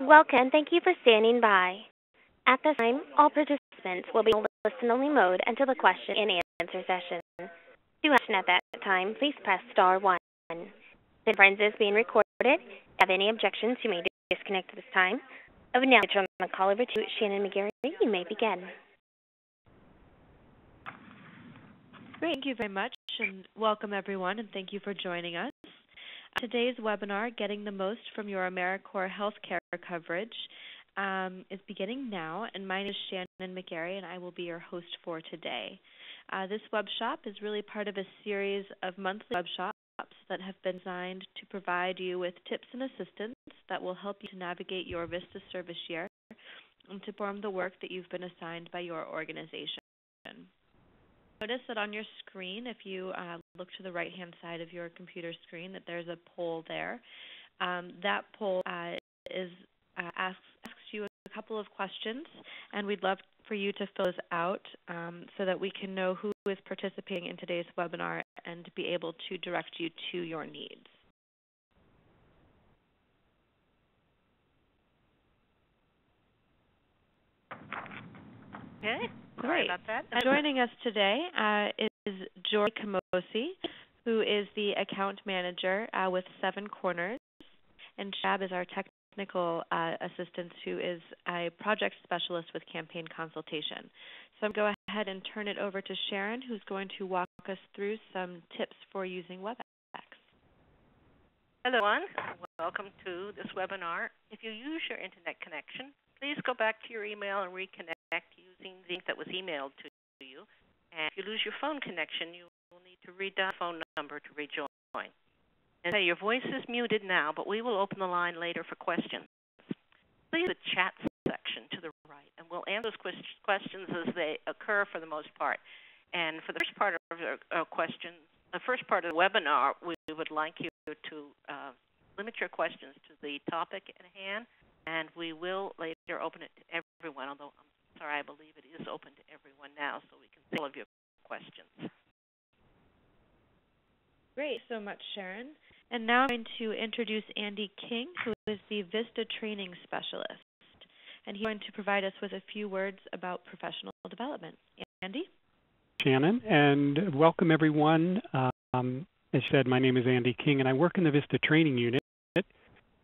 Welcome, thank you for standing by. At this time, all participants will be in listen-only mode until the question and answer session. To ask at that time, please press star one. This conference is being recorded. If you have any objections, you may disconnect at this time. I would now turn the call over to Shannon McGarry. You may begin. Great. Thank you very much, and welcome everyone, and thank you for joining us. Today's webinar, Getting the Most from Your AmeriCorps Healthcare Coverage, um, is beginning now, and my name is Shannon McGarry, and I will be your host for today. Uh, this web shop is really part of a series of monthly web shops that have been designed to provide you with tips and assistance that will help you to navigate your VISTA service year and to perform the work that you've been assigned by your organization. Notice that on your screen, if you uh, look to the right-hand side of your computer screen, that there's a poll there. Um, that poll uh, is uh, asks, asks, you a couple of questions, and we'd love for you to fill those out um, so that we can know who is participating in today's webinar and be able to direct you to your needs. Okay. Great. about that. Joining us today uh, is Jory Kamosi, who is the account manager uh, with Seven Corners, and Shab is our technical uh, assistant, who is a project specialist with campaign consultation. So I'm going to go ahead and turn it over to Sharon, who's going to walk us through some tips for using WebEx. Hello, everyone. Welcome to this webinar. If you use your internet connection, please go back to your email and reconnect using the link that was emailed to you. And if you lose your phone connection, you will need to redial the phone number to rejoin. And say your voice is muted now, but we will open the line later for questions. Please the chat section to the right, and we'll answer those questions as they occur for the most part. And for the first part of our question, the first part of the webinar, we would like you to uh, limit your questions to the topic at hand, and we will later open it to everyone, although I'm sorry, I believe it is open to everyone now, so we can see all of your questions. Great, so much, Sharon. And now I'm going to introduce Andy King, who is the VISTA Training Specialist. And he's going to provide us with a few words about professional development. Andy? Shannon, and welcome everyone. Um, as I said, my name is Andy King, and I work in the VISTA Training Unit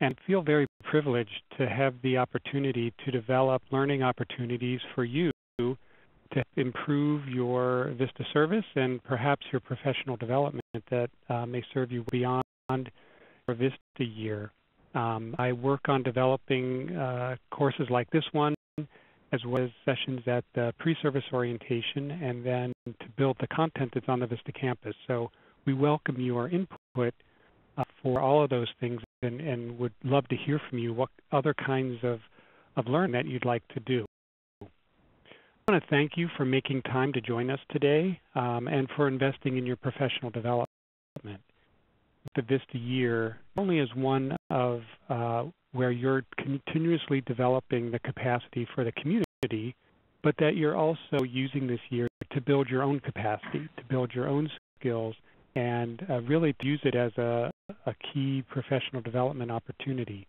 and feel very privileged to have the opportunity to develop learning opportunities for you to improve your VISTA service and perhaps your professional development that uh, may serve you beyond your VISTA year. Um, I work on developing uh, courses like this one, as well as sessions at the pre-service orientation, and then to build the content that's on the VISTA campus. So we welcome your input for all of those things and, and would love to hear from you what other kinds of, of learning that you'd like to do. I want to thank you for making time to join us today um, and for investing in your professional development. The VISTA year only is one of uh, where you're continuously developing the capacity for the community, but that you're also using this year to build your own capacity, to build your own skills, and uh, really use it as a, a key professional development opportunity.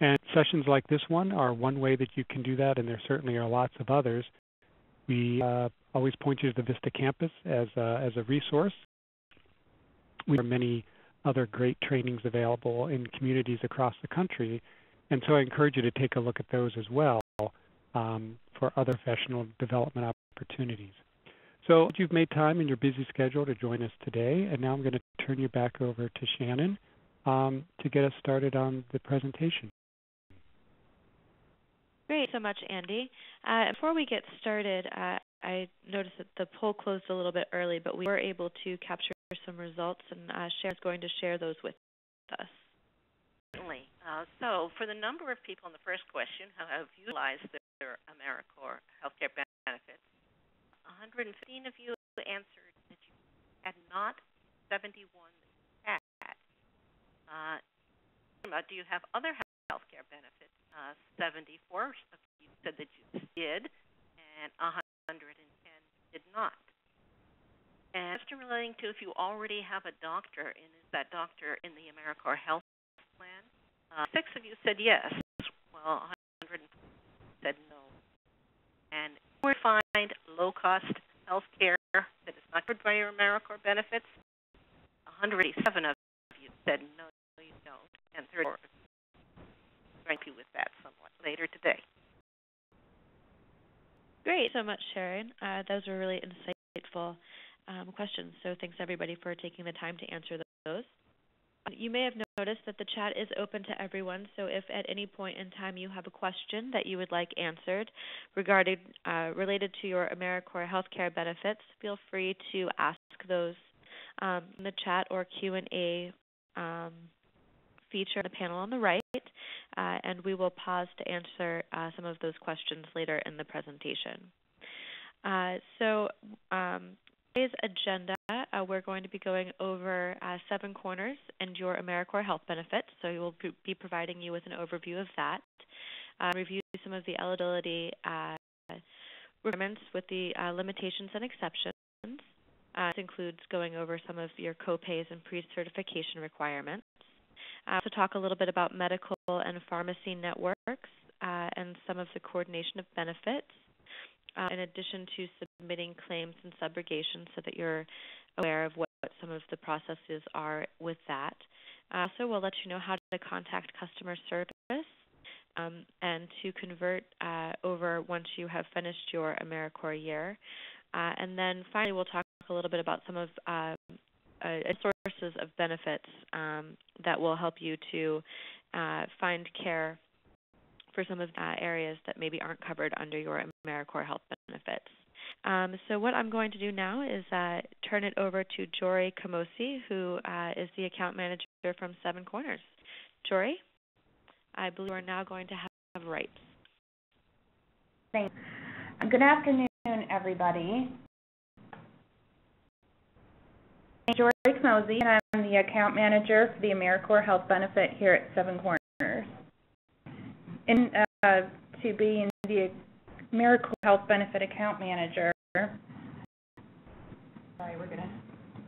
And sessions like this one are one way that you can do that, and there certainly are lots of others. We uh, always point you to the VISTA campus as a, as a resource. We have many other great trainings available in communities across the country, and so I encourage you to take a look at those as well um, for other professional development opportunities. So you've made time in your busy schedule to join us today, and now I'm going to turn you back over to Shannon um, to get us started on the presentation. Great, so much, Andy. Uh, before we get started, uh, I noticed that the poll closed a little bit early, but we were able to capture some results, and uh, Sharon's going to share those with us. Certainly. Uh, so, for the number of people in the first question who have utilized their AmeriCorps healthcare benefits, 115 of you answered that you had not 71 that had. Uh, do you have other health care benefits? Uh, 74 of you said that you did, and 110 did not. And just relating to if you already have a doctor, and is that doctor in the AmeriCorps Health Plan? Uh, six of you said yes, Well, 100 said no. And we find low-cost health care that is not covered by your AmeriCorps benefits. 187 of you said no, you don't, and 34 strength you with that somewhat later today. Great, so much, Sharon. Uh, those were really insightful um, questions. So thanks everybody for taking the time to answer those. You may have noticed that the chat is open to everyone, so if at any point in time you have a question that you would like answered regarding uh, related to your AmeriCorps healthcare benefits, feel free to ask those um, in the chat or Q&A um, feature in the panel on the right, uh, and we will pause to answer uh, some of those questions later in the presentation. Uh, so um, today's agenda, uh, we're going to be going over uh, Seven Corners and your AmeriCorps health benefits. So we will be providing you with an overview of that, uh, review some of the eligibility requirements with the limitations and exceptions. this includes going over some of your copays and pre-certification requirements. Uh, to talk a little bit about medical and pharmacy networks uh, and some of the coordination of benefits, uh, in addition to submitting claims and subrogation so that you're aware of what, what some of the processes are with that. Uh, so we'll let you know how to contact customer service um, and to convert uh, over once you have finished your AmeriCorps year. Uh, and then finally, we'll talk a little bit about some of um, uh, sources of benefits um, that will help you to uh, find care for some of the areas that maybe aren't covered under your AmeriCorps health benefits. Um, so what I'm going to do now is uh, turn it over to Jory Kamosi, who uh, is the account manager from Seven Corners. Jory, I believe we're now going to have rights. Thanks. Good afternoon, everybody. Jory Kamosi, and I'm the account manager for the AmeriCorps Health Benefit here at Seven Corners. In uh, to be the AmeriCorps Health Benefit account manager. Sorry, we're gonna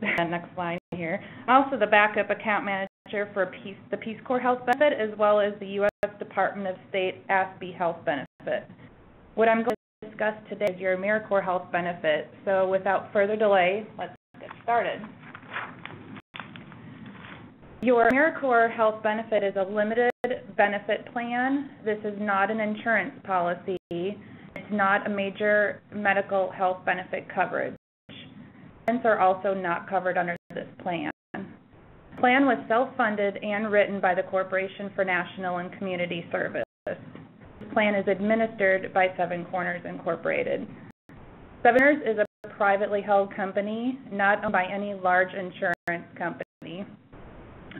next line here. Also, the backup account manager for Peace, the Peace Corps Health Benefit, as well as the U.S. Department of State ASPE Health Benefit. What I'm going to discuss today is your AmeriCorps Health Benefit. So, without further delay, let's get started. Your AmeriCorps health benefit is a limited benefit plan. This is not an insurance policy. It's not a major medical health benefit coverage. Payments are also not covered under this plan. The plan was self-funded and written by the Corporation for National and Community Service. This plan is administered by Seven Corners Incorporated. Seven Corners is a privately held company, not owned by any large insurance company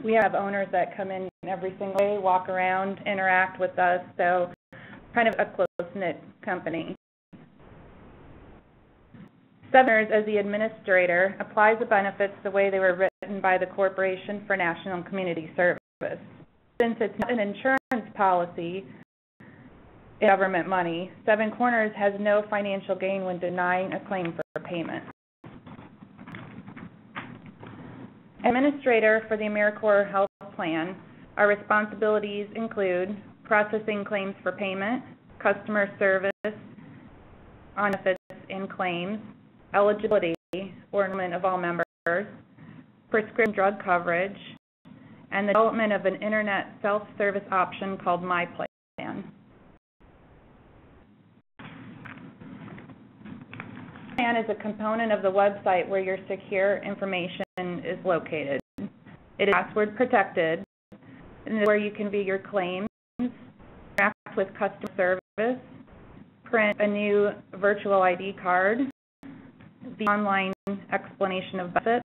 we have owners that come in every single day, walk around, interact with us, so kind of a close-knit company. Seven Corners, as the administrator, applies the benefits the way they were written by the Corporation for National Community Service. Since it's not an insurance policy, government money, Seven Corners has no financial gain when denying a claim for payment. Administrator for the AmeriCorps Health Plan, our responsibilities include processing claims for payment, customer service on benefits and claims, eligibility or enrollment of all members, prescription drug coverage, and the development of an internet self-service option called My Plan. Plan is a component of the website where your secure information is located. It is password protected, and where you can view your claims, interact with customer service, print a new virtual ID card, the online explanation of benefits.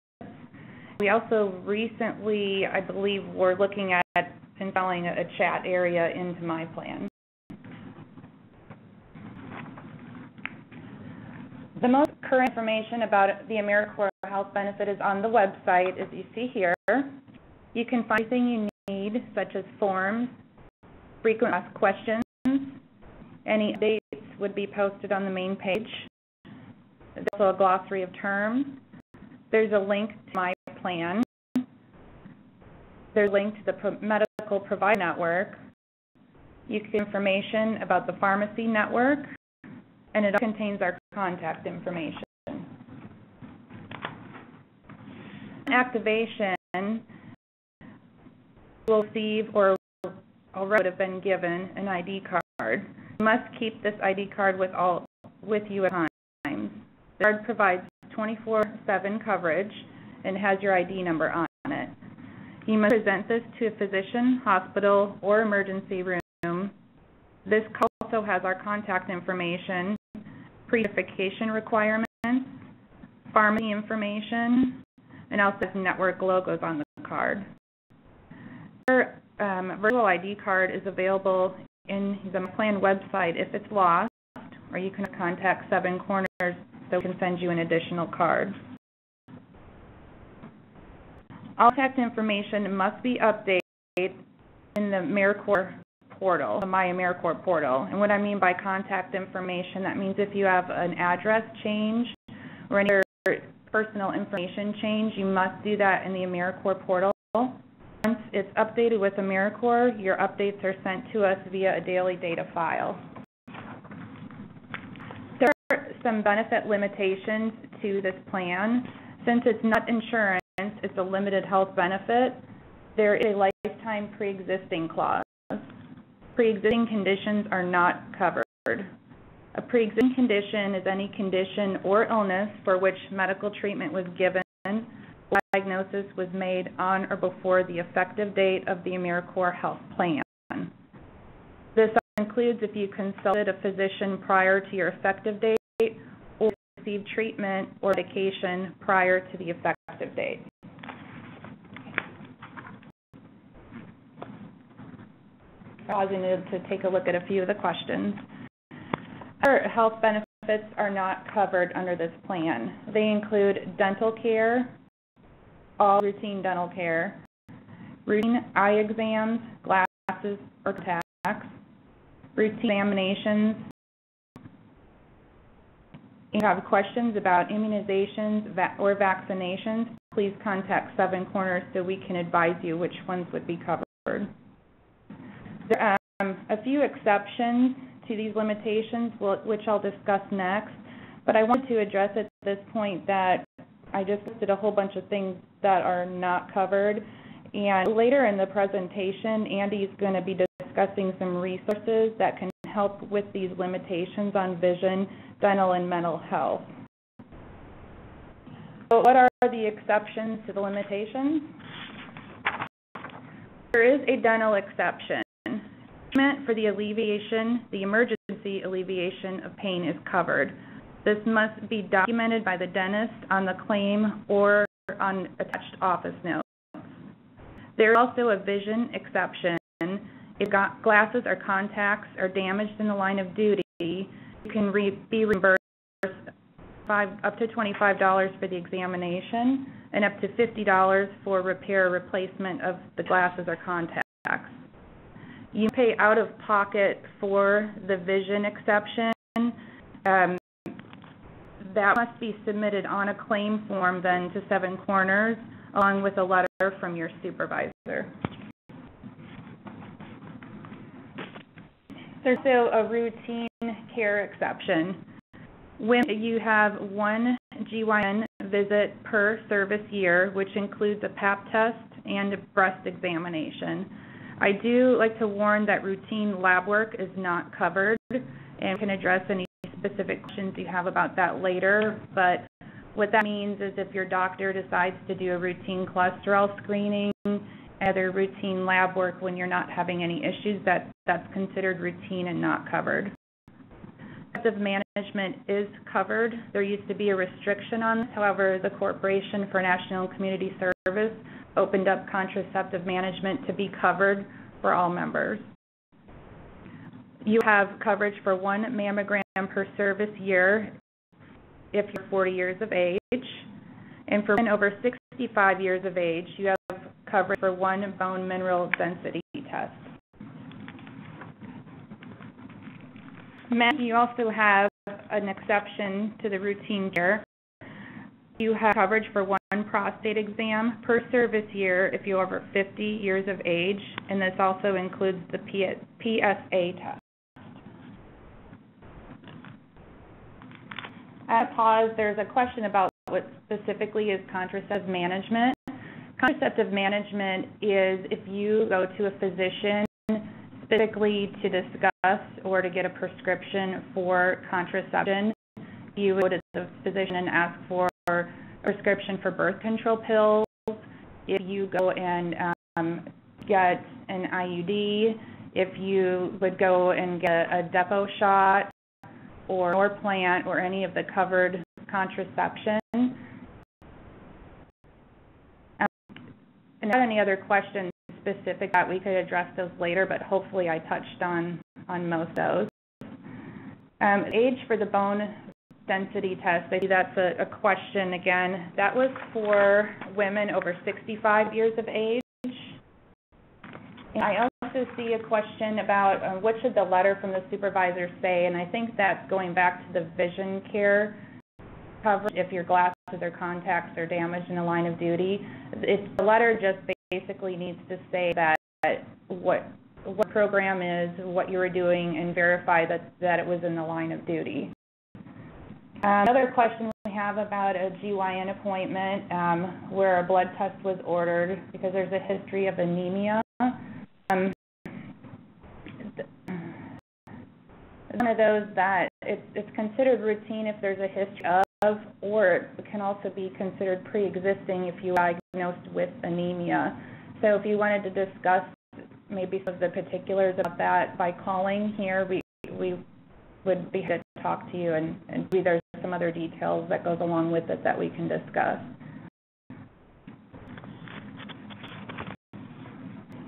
We also recently, I believe, were looking at installing a chat area into my plan. The most current information about the AmeriCorps health benefit is on the website, as you see here. You can find everything you need, such as forms, frequent asked questions. Any updates would be posted on the main page. There's also a glossary of terms. There's a link to my plan. There's a link to the medical provider network. You can information about the pharmacy network, and it contains our contact information. Activation will receive or already would have been given an ID card. You must keep this ID card with all with you at times. The card provides 24/7 coverage and has your ID number on it. You must present this to a physician, hospital, or emergency room. This also has our contact information, pre-identification requirements, pharmacy information, and also has network logos on the card. Our um, virtual ID card is available in the plan website if it's lost, or you can contact Seven Corners so we can send you an additional card. All contact information must be updated in the AmeriCorps portal, the My AmeriCorps portal. And what I mean by contact information, that means if you have an address change or any other personal information change, you must do that in the AmeriCorps portal. Once it's updated with AmeriCorps, your updates are sent to us via a daily data file. There are some benefit limitations to this plan. Since it's not insurance, it's a limited health benefit, there is a lifetime pre-existing clause. Pre-existing conditions are not covered. A pre-existing condition is any condition or illness for which medical treatment was given or diagnosis was made on or before the effective date of the AmeriCorps Health Plan. This includes if you consulted a physician prior to your effective date or received treatment or medication prior to the effective date. Pausing to take a look at a few of the questions. Other health benefits are not covered under this plan. They include dental care, all routine dental care, routine eye exams, glasses or contacts, routine examinations. If you have questions about immunizations or vaccinations, please contact Seven Corners so we can advise you which ones would be covered. There are um, a few exceptions to these limitations, which I'll discuss next. But I want to address at this point that I just listed a whole bunch of things that are not covered. And later in the presentation, Andy is going to be discussing some resources that can help with these limitations on vision, dental, and mental health. So what are the exceptions to the limitations? There is a dental exception treatment for the alleviation, the emergency alleviation of pain is covered. This must be documented by the dentist on the claim or on attached office notes. There is also a vision exception. If glasses or contacts are damaged in the line of duty, you can re be reimbursed five, up to $25 for the examination and up to $50 for repair or replacement of the glasses or contacts. You pay out of pocket for the vision exception. Um, that must be submitted on a claim form then to Seven Corners along with a letter from your supervisor. There's also a routine care exception. When you have one GYN visit per service year, which includes a pap test and a breast examination. I do like to warn that routine lab work is not covered and can address any specific questions you have about that later. But what that means is if your doctor decides to do a routine cholesterol screening, other routine lab work when you're not having any issues, that, that's considered routine and not covered. Of management is covered. There used to be a restriction on this. However, the Corporation for National Community Service opened up contraceptive management to be covered for all members. You have coverage for one mammogram per service year if you're 40 years of age. And for women over 65 years of age, you have coverage for one bone mineral density test. Men, you also have an exception to the routine care. You have coverage for one prostate exam per service year if you're over 50 years of age, and this also includes the PSA test. At pause, there's a question about what specifically is contraceptive management. Contraceptive management is if you go to a physician specifically to discuss or to get a prescription for contraception, you would go to the physician and ask for prescription for birth control pills. If you go and um, get an IUD, if you would go and get a depo shot or or plant or any of the covered contraception. Um, and any other questions specific that we could address those later, but hopefully I touched on on most of those. Um, age for the bone density test, I see that's a, a question again. That was for women over 65 years of age. And I also see a question about uh, what should the letter from the supervisor say, and I think that's going back to the vision care coverage if your glasses or contacts are damaged in the line of duty. If the letter just basically needs to say that what what program is, what you were doing, and verify that, that it was in the line of duty. Um, another question we have about a GYN appointment um, where a blood test was ordered because there's a history of anemia. Um, one of those that it's, it's considered routine if there's a history of, or it can also be considered pre-existing if you are diagnosed with anemia. So if you wanted to discuss maybe some of the particulars about that by calling here, we we would be happy talk to you and, and maybe there's some other details that goes along with it that we can discuss.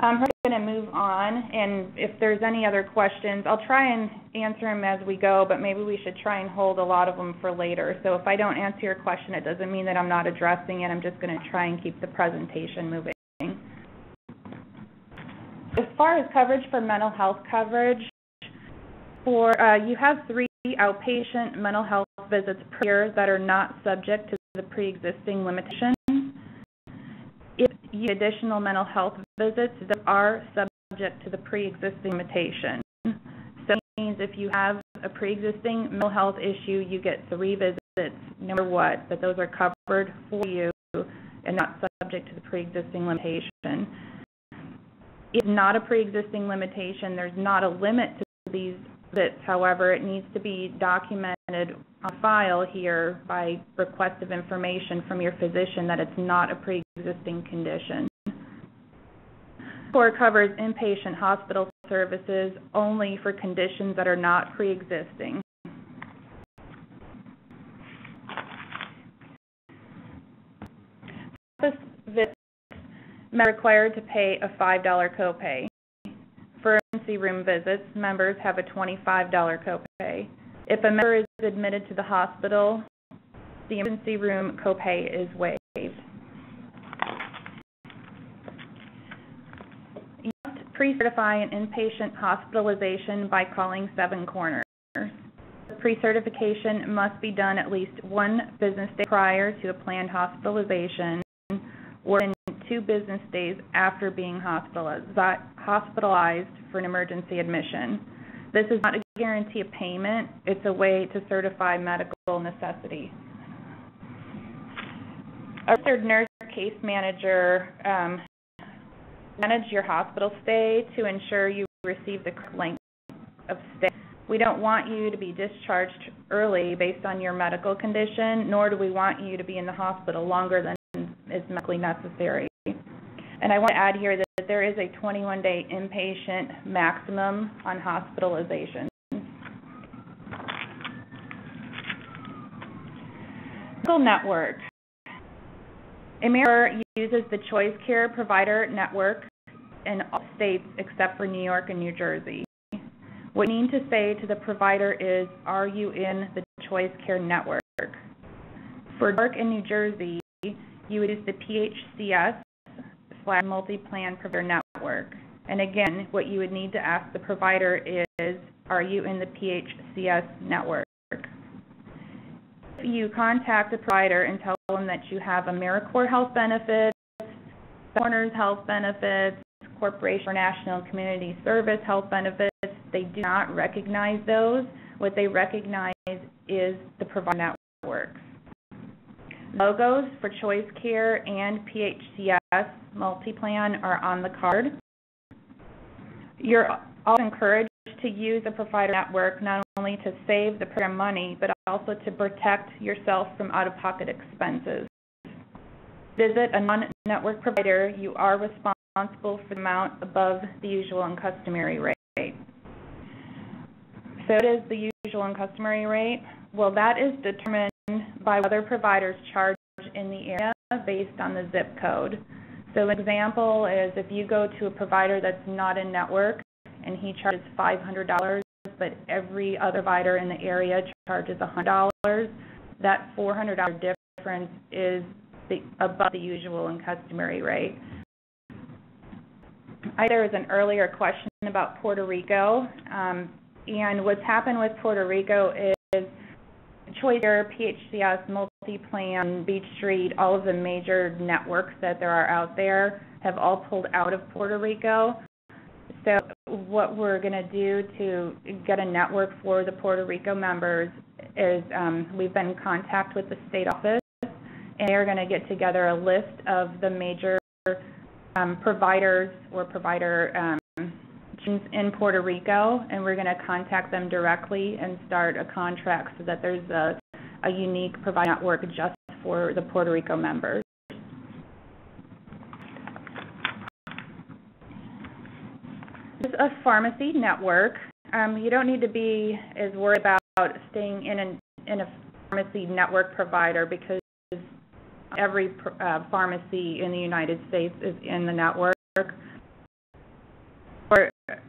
We're going to move on, and if there's any other questions, I'll try and answer them as we go, but maybe we should try and hold a lot of them for later. So if I don't answer your question, it doesn't mean that I'm not addressing it. I'm just going to try and keep the presentation moving. As far as coverage for mental health coverage, for uh, you have three outpatient mental health visits per year that are not subject to the pre-existing limitation. If you additional mental health visits that are subject to the pre-existing limitation. So that means if you have a pre-existing mental health issue, you get three visits, no matter what, but those are covered for you and not subject to the pre-existing limitation. If not a pre-existing limitation, there's not a limit to these visits. However, it needs to be documented on file here by request of information from your physician that it's not a pre-existing condition. Core covers inpatient hospital services only for conditions that are not pre-existing. Visits are required to pay a $5 copay. For emergency room visits, members have a $25 copay. If a member is admitted to the hospital, the emergency room copay is waived. You must pre-certify an inpatient hospitalization by calling Seven Corners. The pre-certification must be done at least one business day prior to a planned hospitalization or in two business days after being hospitalized for an emergency admission. This is not a guarantee of payment, it's a way to certify medical necessity. A registered nurse case manager um, manage your hospital stay to ensure you receive the length of stay. We don't want you to be discharged early based on your medical condition, nor do we want you to be in the hospital longer than is medically necessary. And I want to add here that there is a 21-day inpatient maximum on hospitalization. Medical network. AmeriCare uses the Choice Care Provider Network in all states except for New York and New Jersey. What you need to say to the provider is, are you in the Choice Care Network? For New York and New Jersey, you would use the PHCS slash multi-plan provider network. And again, what you would need to ask the provider is, are you in the PHCS network? If you contact the provider and tell them that you have AmeriCorps health benefits, Corners health benefits, Corporation for National Community Service health benefits. They do not recognize those. What they recognize is the provider networks. Logos for Choice Care and PHCS Multiplan are on the card. You're also encouraged to use a provider network not only to save the program money, but also to protect yourself from out-of-pocket expenses. Visit a non-network provider. You are responsible for the amount above the usual and customary rate. So what is the usual and customary rate? Well, that is determined by other providers charge in the area based on the zip code. So an example is if you go to a provider that's not in network and he charges $500, but every other provider in the area charges $100, that $400 difference is the, above the usual and customary rate. I, there was an earlier question about Puerto Rico, um, and what's happened with Puerto Rico is Choice Care, PHCS, MultiPlan, Beech Street, all of the major networks that there are out there have all pulled out of Puerto Rico. So what we're going to do to get a network for the Puerto Rico members is um, we've been in contact with the state office, and they're going to get together a list of the major um, providers or provider um, in Puerto Rico, and we're going to contact them directly and start a contract so that there's a, a unique provider network just for the Puerto Rico members. This is a pharmacy network. Um, you don't need to be as worried about staying in, an, in a pharmacy network provider because every uh, pharmacy in the United States is in the network.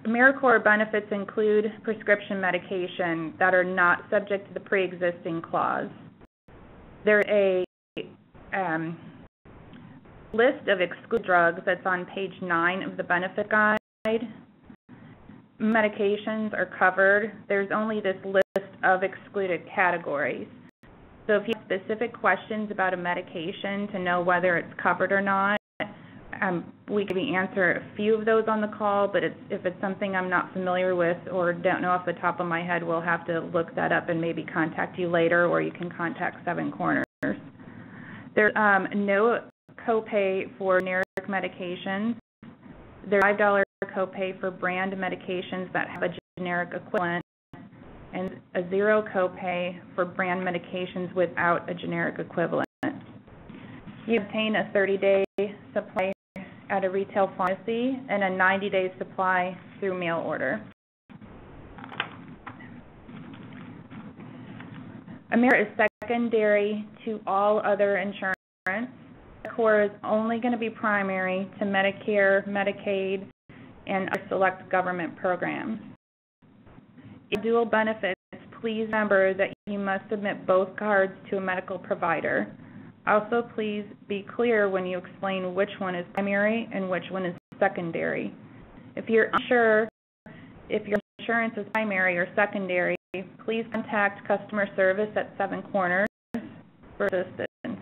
AmeriCorps benefits include prescription medication that are not subject to the pre-existing clause. There's a um, list of excluded drugs that's on page 9 of the benefit guide. Medications are covered. There's only this list of excluded categories. So if you have specific questions about a medication to know whether it's covered or not, um, we can answer a few of those on the call, but it's, if it's something I'm not familiar with or don't know off the top of my head, we'll have to look that up and maybe contact you later, or you can contact Seven Corners. There's um, no copay for generic medications. There's $5 copay for brand medications that have a generic equivalent, and a zero copay for brand medications without a generic equivalent. You obtain a 30-day supply at a retail pharmacy and a 90-day supply through mail order. Amir is secondary to all other insurance. Core is only going to be primary to Medicare, Medicaid, and other select government programs. In dual benefits, please remember that you must submit both cards to a medical provider. Also, please be clear when you explain which one is primary and which one is secondary. If you're unsure if your insurance is primary or secondary, please contact customer service at Seven Corners for assistance.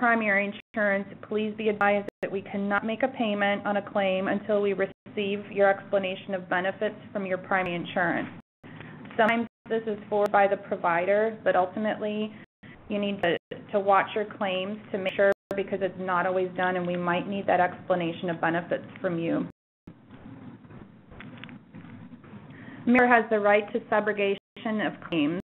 Primary insurance, please be advised that we cannot make a payment on a claim until we receive your explanation of benefits from your primary insurance. Sometimes this is forwarded by the provider, but ultimately you need to, to watch your claims to make sure because it's not always done and we might need that explanation of benefits from you. Mirror has the right to subrogation of claims.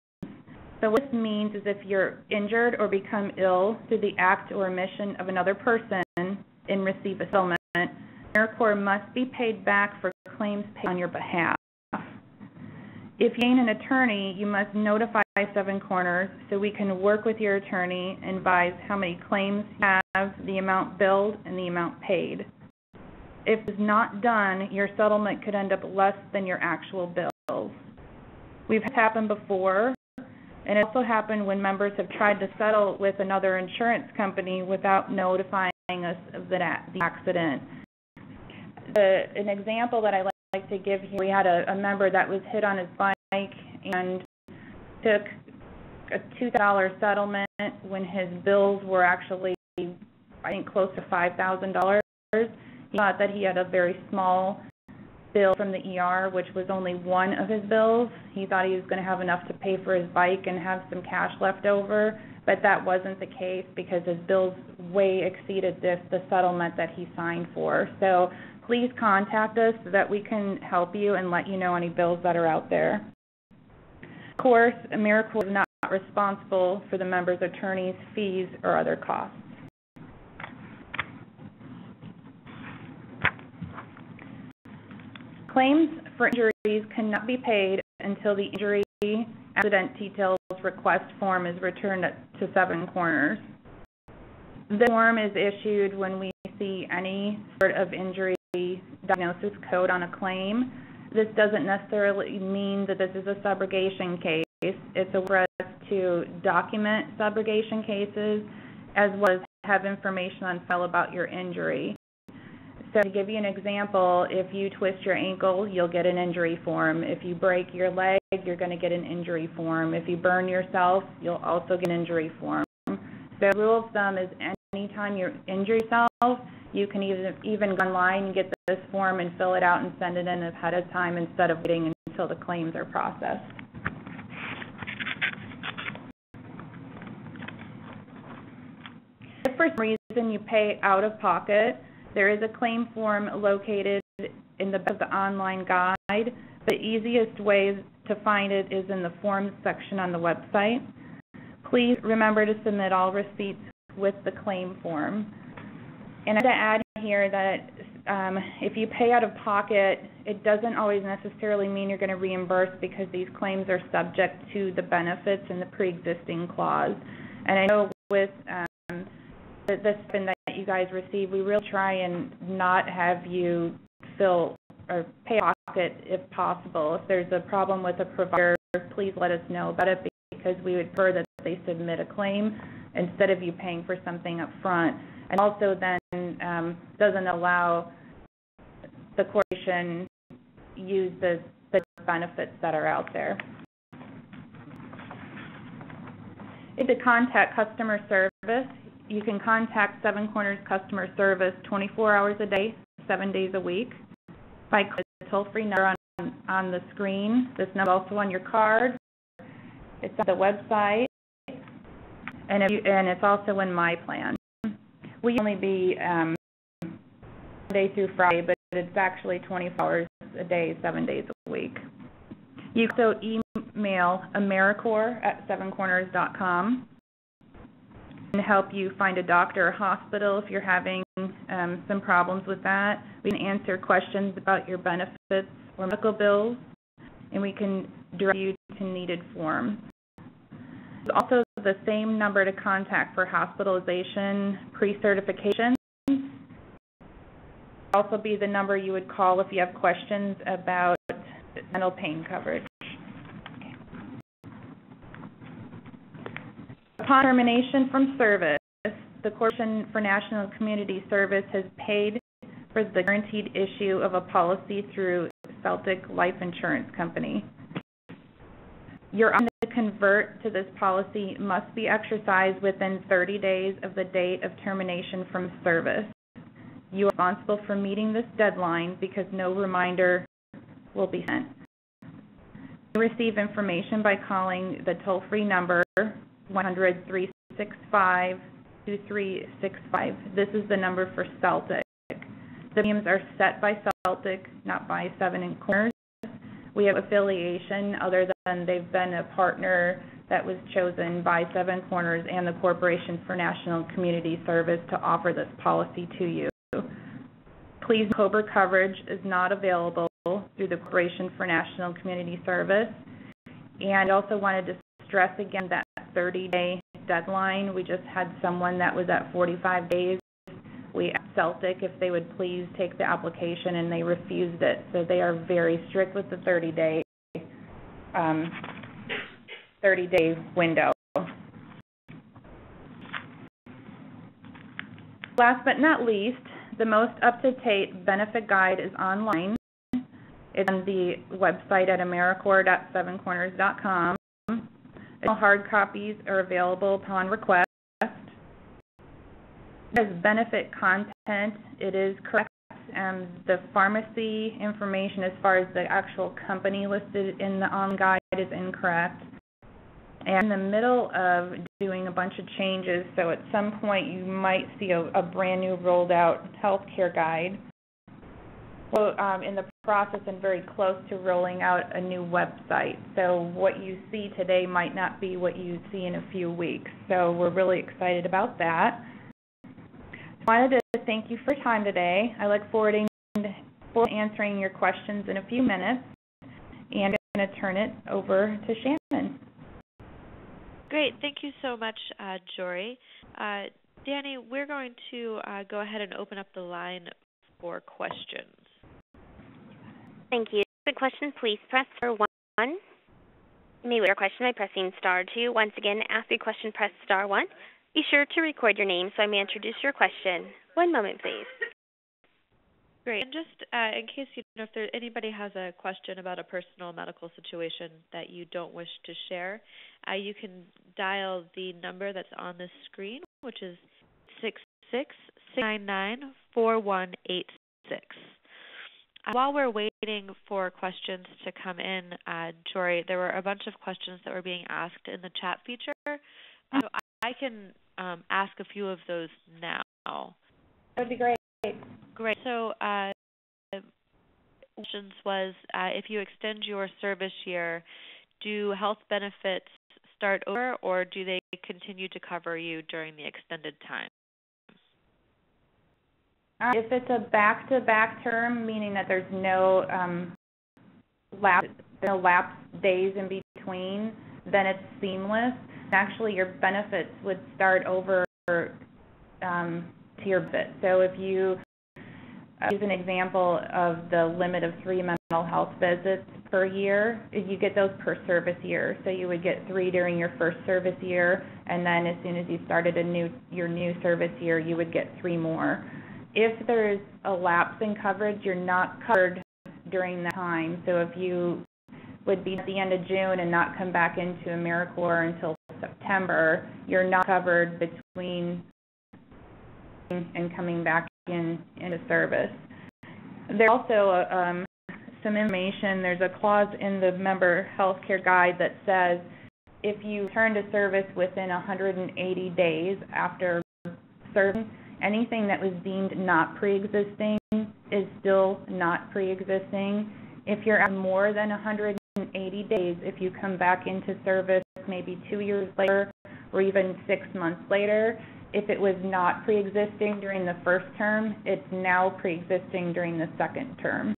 So what this means is if you're injured or become ill through the act or omission of another person and receive a settlement, AmeriCorps must be paid back for claims paid on your behalf. If you gain an attorney, you must notify Seven Corners so we can work with your attorney and advise how many claims you have, the amount billed, and the amount paid. If it's not done, your settlement could end up less than your actual bills. We've had happened before, and it also happened when members have tried to settle with another insurance company without notifying us of the, the accident. The, an example that I like like to give here. We had a, a member that was hit on his bike and took a $2,000 settlement when his bills were actually, I think, close to $5,000. He thought that he had a very small bill from the ER, which was only one of his bills. He thought he was going to have enough to pay for his bike and have some cash left over, but that wasn't the case because his bills way exceeded this the settlement that he signed for. So please contact us so that we can help you and let you know any bills that are out there. Of course, AmeriCorps is not responsible for the member's attorney's fees or other costs. Claims for injuries cannot be paid until the injury accident details request form is returned to Seven Corners. The form is issued when we see any sort of injury diagnosis code on a claim. This doesn't necessarily mean that this is a subrogation case. It's a way to document subrogation cases as well as have information on file about your injury. So to give you an example, if you twist your ankle, you'll get an injury form. If you break your leg, you're going to get an injury form. If you burn yourself, you'll also get an injury form. So the rule of thumb is anytime you injure yourself, you can even, even go online and get this form and fill it out and send it in ahead of time instead of waiting until the claims are processed. If for some reason you pay out of pocket, there is a claim form located in the of the online guide. The easiest way to find it is in the forms section on the website. Please remember to submit all receipts with the claim form. And to add here that um, if you pay out of pocket, it doesn't always necessarily mean you're going to reimburse because these claims are subject to the benefits and the pre-existing clause. And I know with um, the, the that you guys receive, we really try and not have you fill or pay out of pocket if possible. If there's a problem with a provider, please let us know about it because we would prefer that they submit a claim instead of you paying for something up front. And also then um, doesn't allow the corporation use the, the benefits that are out there. If to contact customer service, you can contact Seven Corners customer service 24 hours a day, seven days a week by the toll-free number on, on the screen. This number is also on your card. It's on the website, and, you, and it's also in my plan. We only be um, Monday through Friday, but it's actually 24 hours a day, seven days a week. You can also email AmeriCorps at sevencorners.com and help you find a doctor or hospital if you're having um, some problems with that. We can answer questions about your benefits or medical bills, and we can direct you to needed forms. Also the same number to contact for hospitalization pre-certification. Also be the number you would call if you have questions about mental pain coverage. Upon termination from service, the Corporation for National Community Service has paid for the guaranteed issue of a policy through Celtic Life Insurance Company. Your convert to this policy must be exercised within 30 days of the date of termination from service. You are responsible for meeting this deadline because no reminder will be sent. You receive information by calling the toll-free number 100 365 2365. This is the number for Celtic. The names are set by Celtic, not by Seven and Corners. We have affiliation other than they've been a partner that was chosen by Seven Corners and the Corporation for National Community Service to offer this policy to you. Please, COBRA coverage is not available through the Corporation for National Community Service. And also wanted to stress again that 30-day deadline. We just had someone that was at 45 days. We asked Celtic if they would please take the application, and they refused it. So they are very strict with the 30-day um, 30-day window. Last but not least, the most up-to-date benefit guide is online. It's on the website at americorps.sevencorners.com. Hard copies are available upon request. As benefit content, it is correct. Um, the pharmacy information as far as the actual company listed in the on guide is incorrect. And in the middle of doing a bunch of changes, so at some point you might see a, a brand new rolled out healthcare guide. So um, in the process and very close to rolling out a new website. So what you see today might not be what you see in a few weeks. So we're really excited about that. I wanted to thank you for your time today. I look forward to answering your questions in a few minutes. And I'm going to turn it over to Shannon. Great. Thank you so much, uh, Jory. Uh, Danny, we're going to uh, go ahead and open up the line for questions. Thank you. The question, please press star one. You may wait your question by pressing star two. Once again, ask a question, press star one. Be sure to record your name so I may introduce your question. One moment, please. Great. And just uh, in case you know if there, anybody has a question about a personal medical situation that you don't wish to share, uh, you can dial the number that's on the screen, which is six six six nine nine four one eight six. Uh, while we're waiting for questions to come in, uh, Jory, there were a bunch of questions that were being asked in the chat feature. So I, I can um, ask a few of those now. That would be great. Great. So, uh, questions was uh, if you extend your service year, do health benefits start over, or do they continue to cover you during the extended time? Uh, if it's a back-to-back term, meaning that there's no um, lapse, no lapse days in between, then it's seamless. Actually, your benefits would start over um, to your bit. So if you uh, use an example of the limit of three mental health visits per year, you get those per service year. So you would get three during your first service year, and then as soon as you started a new your new service year, you would get three more. If there's a lapse in coverage, you're not covered during that time. So if you would be at the end of June and not come back into AmeriCorps until September, you're not covered between and coming back in into service. There's also um, some information. There's a clause in the member healthcare guide that says if you return to service within 180 days after serving, anything that was deemed not pre-existing is still not pre-existing. If you're at more than 180 days, if you come back into service maybe two years later or even six months later, if it was not pre-existing during the first term, it's now pre-existing during the second term.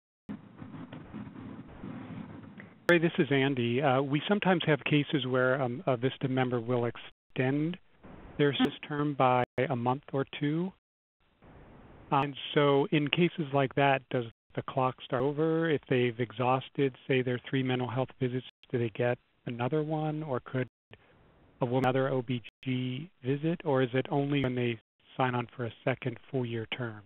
This is Andy. Uh, we sometimes have cases where um, a VISTA member will extend their service term by a month or two. Um, and so in cases like that, does the clock start over? If they've exhausted, say, their three mental health visits, do they get another one? Or could a woman another OBG visit? Or is it only when they sign on for a second full-year term?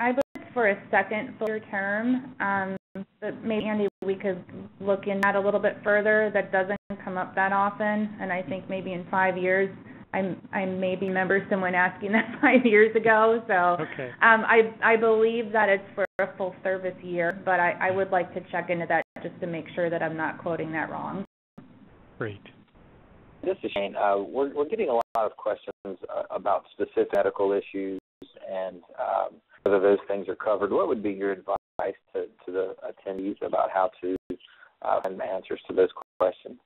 I believe it's for a second full-year term. Um, but maybe, Andy, we could look in that a little bit further. That doesn't come up that often. And I think maybe in five years, I I maybe remember someone asking that five years ago. So okay. um, I I believe that it's for a full service year, but I, I would like to check into that just to make sure that I'm not quoting that wrong. Great. This is Shane. Uh, we're we're getting a lot of questions uh, about specific medical issues and um, whether those things are covered. What would be your advice to, to the attendees about how to uh, find answers to those questions?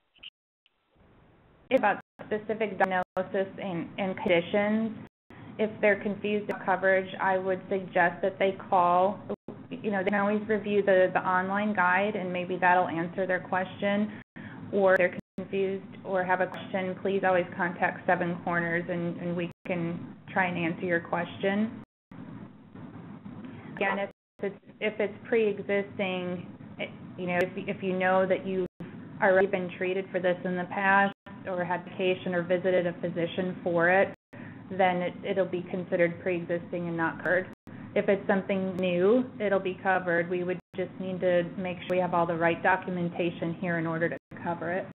About specific diagnosis and, and conditions, if they're confused about coverage, I would suggest that they call. You know, they can always review the, the online guide and maybe that'll answer their question. Or if they're confused or have a question, please always contact Seven Corners and, and we can try and answer your question. Again, if it's, if it's pre-existing, eh, you know, if, if you know that you've already been treated for this in the past, or had vacation or visited a physician for it, then it, it'll be considered pre-existing and not covered. If it's something new, it'll be covered. We would just need to make sure we have all the right documentation here in order to cover it.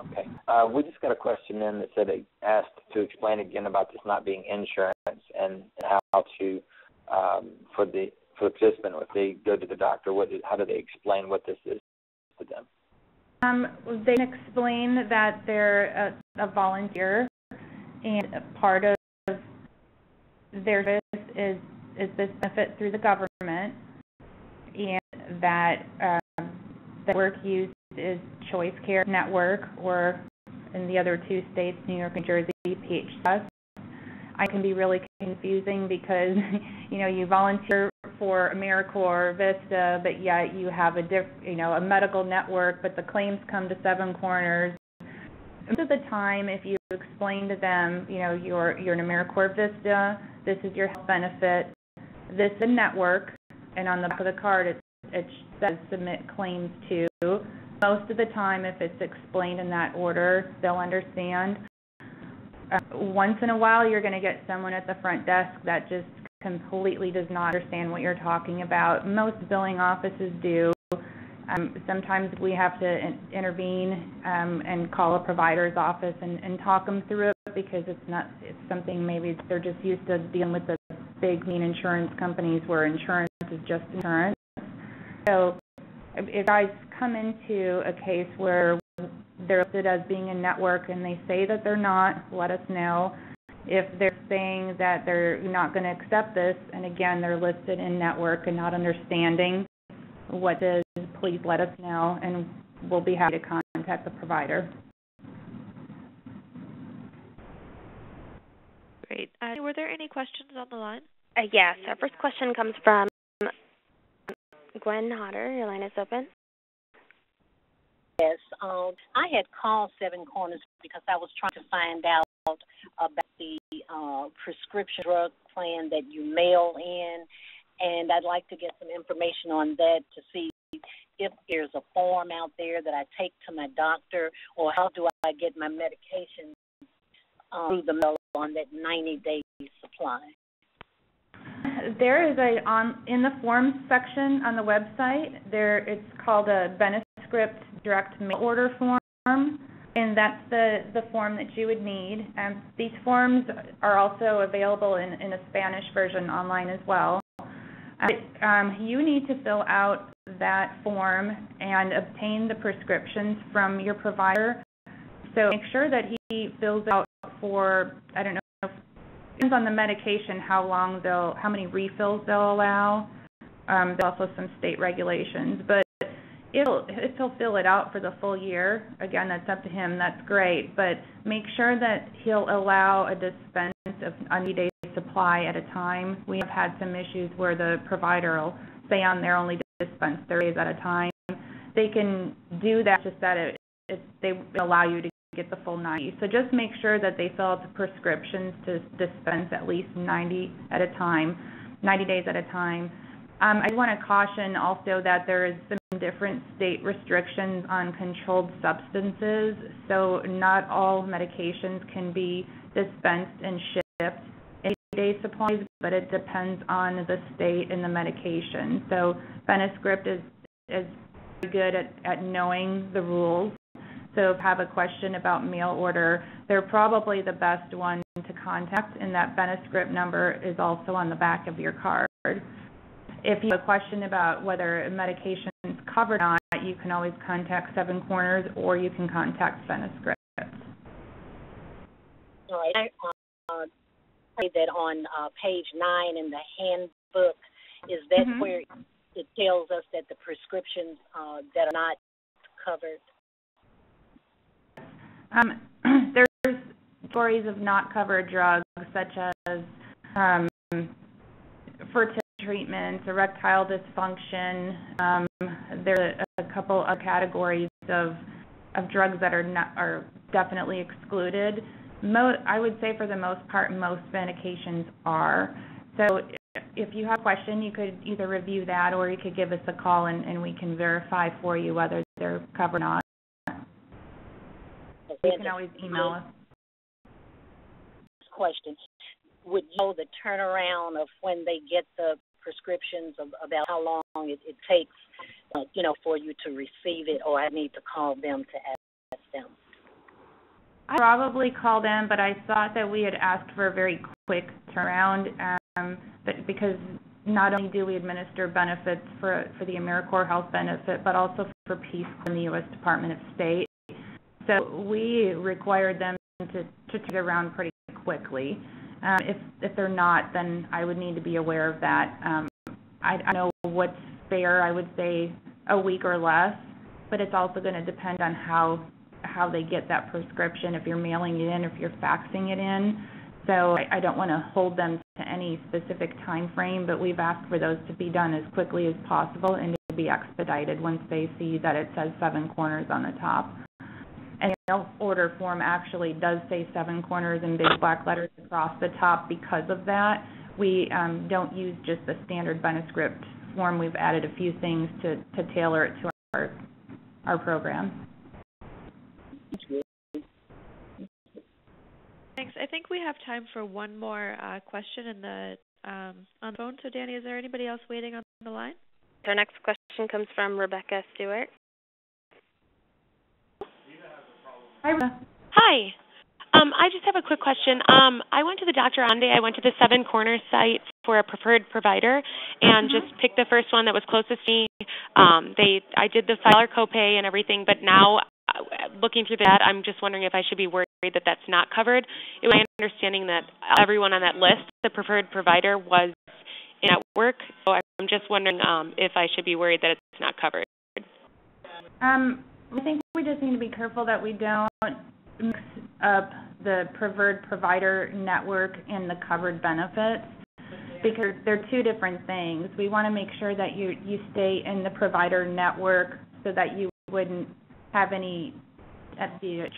Okay. uh, we just got a question in that said it asked to explain again about this not being insurance and how to um, for the for the participant if they go to the doctor, what how do they explain what this is to them? Um, they explain that they're a, a volunteer, and part of their service is is this benefit through the government, and that um, the work used is Choice Care Network, or in the other two states, New York and Jersey, PHS. I can be really confusing because you know you volunteer for AmeriCorps Vista, but yet you have a diff, you know a medical network, but the claims come to Seven Corners. Most of the time, if you explain to them, you know you're you're an AmeriCorps Vista, this is your health benefit, this is a network, and on the back of the card it it says submit claims to. Most of the time, if it's explained in that order, they'll understand. Uh, once in a while, you're going to get someone at the front desk that just completely does not understand what you're talking about. Most billing offices do. Um, sometimes we have to in- intervene um, and call a provider's office and, and talk them through it because it's not it's something maybe they're just used to dealing with the big mean insurance companies where insurance is just insurance. So if guys come into a case where they're listed as being a network and they say that they're not, let us know. If they're saying that they're not going to accept this, and again, they're listed in network and not understanding what is, please let us know, and we'll be happy to contact the provider. Great. Uh, were there any questions on the line? Uh, yes. Our first question comes from Gwen Hodder. Your line is open. Yes, um, I had called Seven Corners because I was trying to find out about the uh, prescription drug plan that you mail in, and I'd like to get some information on that to see if there's a form out there that I take to my doctor, or how do I get my medication um, through the mail on that 90-day supply. There is a on in the forms section on the website. There, it's called a Benescript direct mail order form, and that's the, the form that you would need. Um, these forms are also available in, in a Spanish version online as well. Um, you need to fill out that form and obtain the prescriptions from your provider. So make sure that he fills out for, I don't know, depends on the medication how long they'll, how many refills they'll allow. Um, there's also some state regulations, but if he'll, if he'll fill it out for the full year, again, that's up to him. That's great, but make sure that he'll allow a dispense of a 90-day supply at a time. We have had some issues where the provider will say on there only dispense 30 days at a time. They can do that, just that it, it they allow you to get the full 90. So just make sure that they fill out the prescriptions to dispense at least 90 at a time, 90 days at a time. Um, I want to caution also that there is some different state restrictions on controlled substances, so not all medications can be dispensed and shipped in day supplies, but it depends on the state and the medication. So Benescript is is good at, at knowing the rules. So if you have a question about mail order, they're probably the best one to contact, and that Benescript number is also on the back of your card. If you have a question about whether a medication is covered or not, you can always contact Seven Corners or you can contact Benescript. All right. I uh, that on uh, page nine in the handbook, is that Mhm. where it tells us that the prescriptions uh, that are not covered? Um, there's stories of not covered drugs such as um, fertility treatments, erectile dysfunction. Um, there are a couple of categories of of drugs that are not are definitely excluded. Mo- I would say for the most part, most medications are. So if you have a question, you could either review that or you could give us a call and, and we can verify for you whether they're covered or not. You can always email us. Question: Would you know the turnaround of when they get the prescriptions of, about how long it, it takes, uh, you know, for you to receive it, or I need to call them to ask them? I probably called in, but I thought that we had asked for a very quick turnaround, um, but because not only do we administer benefits for for the AmeriCorps Health benefit, but also for Peace in the U.S. Department of State. So we required them to to turn around pretty quickly. Um, if if they're not, then I would need to be aware of that. Um, I, I know what's fair. I would say a week or less, but it's also going to depend on how how they get that prescription. If you're mailing it in, if you're faxing it in. So I, I don't want to hold them to any specific time frame, but we've asked for those to be done as quickly as possible and to be expedited once they see that it says seven corners on the top. And the order form actually does say seven corners in big black letters across the top because of that. We um, don't use just the standard Benescript form. We've added a few things to, to tailor it to our, our program. Thanks. I think we have time for one more uh, question in the um, on the phone. So, Danny, is there anybody else waiting on the line? Our next question comes from Rebecca Stewart. Hi. Hi. Um, I just have a quick question. Um, I went to the doctor on day. I went to the Seven Corners site for a preferred provider, and mm-hmm. just picked the first one that was closest to me. Um, they, I did the filer copay and everything, but now uh, looking through that, I'm just wondering if I should be worried that that's not covered. It was my understanding that everyone on that list, the preferred provider, was in network. So I'm just wondering um, if I should be worried that it's not covered. Um, I think we just need to be careful that we don't mix up the preferred provider network and the covered benefits because they're two different things. We want to make sure that you you stay in the provider network so that you wouldn't have any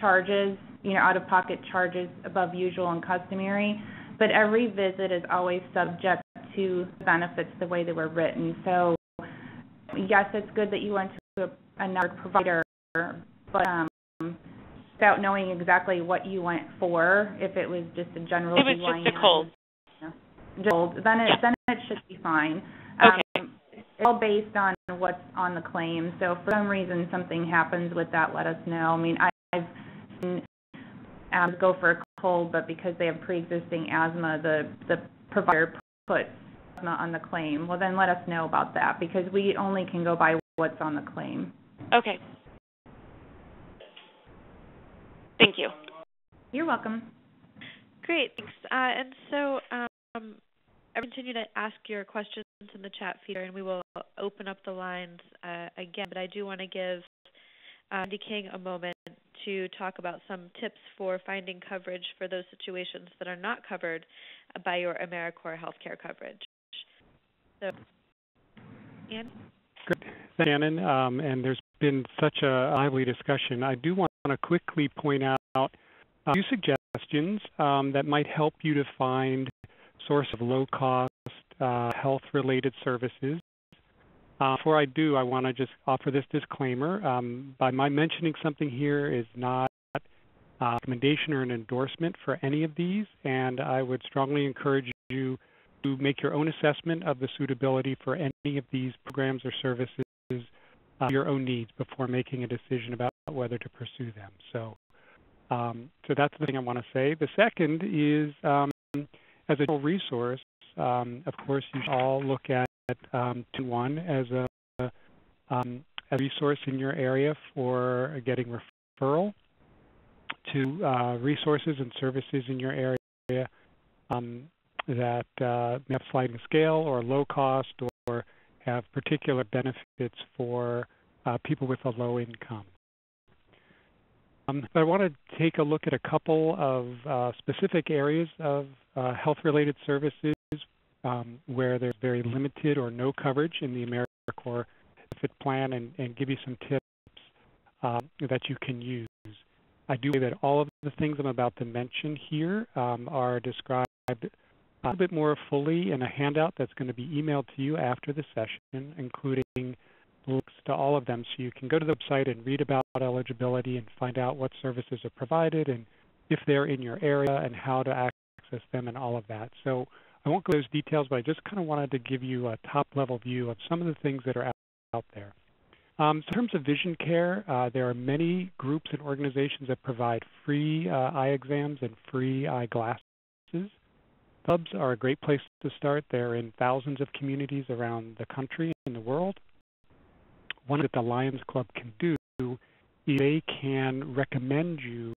charges, you know, out-of-pocket charges above usual and customary. But every visit is always subject to benefits the way they were written. So yes, it's good that you went to a, a network provider but um, without knowing exactly what you went for, if it was just a general it was just a cold. cold, then it yeah. then it should be fine. Okay. Um, it's all based on what's on the claim. So if for some reason something happens with that, let us know. I mean, I, I've seen um, go for a cold, but because they have pre-existing asthma, the the provider puts asthma on the claim. Well, then let us know about that because we only can go by what's on the claim. Okay. Thank you. You're welcome. Great, thanks. Uh, and so um, I continue to ask your questions in the chat feeder, and we will open up the lines uh, again. But I do want to give uh, Andy King a moment to talk about some tips for finding coverage for those situations that are not covered by your AmeriCorps healthcare coverage. So, Ann? Good. Shannon, um, and there's been such a lively discussion. I do want to quickly point out a few suggestions um, that might help you to find source of low-cost uh, health-related services. Uh, before I do, I want to just offer this disclaimer. Um, by my mentioning something here is not a recommendation or an endorsement for any of these, and I would strongly encourage you to make your own assessment of the suitability for any of these programs or services uh, your own needs before making a decision about whether to pursue them. So, um, so that's the thing I want to say. The second is, um, as a resource, um, of course, you should all look at um, One as a, um, a resource in your area for getting referral to uh, resources and services in your area um, that uh, may have sliding scale or low cost or have particular benefits for uh, people with a low income. Um, I want to take a look at a couple of uh, specific areas of uh, health-related services um, where there's very limited or no coverage in the AmeriCorps benefit plan and, and give you some tips um, that you can use. I do say that all of the things I'm about to mention here um, are described a little bit more fully in a handout that's going to be emailed to you after the session, including links to all of them so you can go to the website and read about eligibility and find out what services are provided and if they're in your area and how to access them and all of that. So I won't go into those details, but I just kind of wanted to give you a top level view of some of the things that are out there. Um, so in terms of vision care, uh, there are many groups and organizations that provide free uh, eye exams and free eyeglasses. Clubs are a great place to start. They're in thousands of communities around the country and the world. One that the Lions Club can do is they can recommend you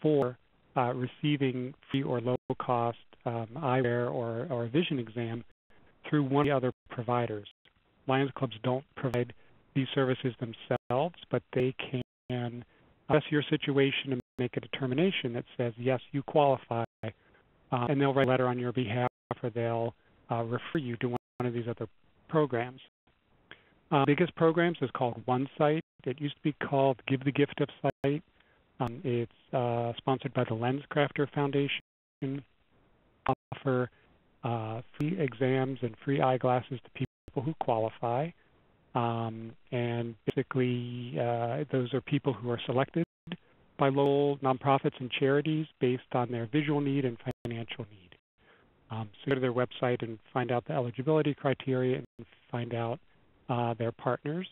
for uh, receiving free or low-cost um, eyewear or, or vision exam through one of the other providers. Lions Clubs don't provide these services themselves, but they can assess your situation and make a determination that says, yes, you qualify, uh, and they'll write a letter on your behalf or they'll uh, refer you to one of these other programs. Uh, biggest programs is called OneSight. It used to be called Give the Gift of Sight. Um, it's uh, sponsored by the LensCrafter Foundation. Offer uh, free exams and free eyeglasses to people who qualify. Um, and basically, uh, those are people who are selected by local nonprofits and charities based on their visual need and financial need. Um, so go to their website and find out the eligibility criteria and find out uh, their partners.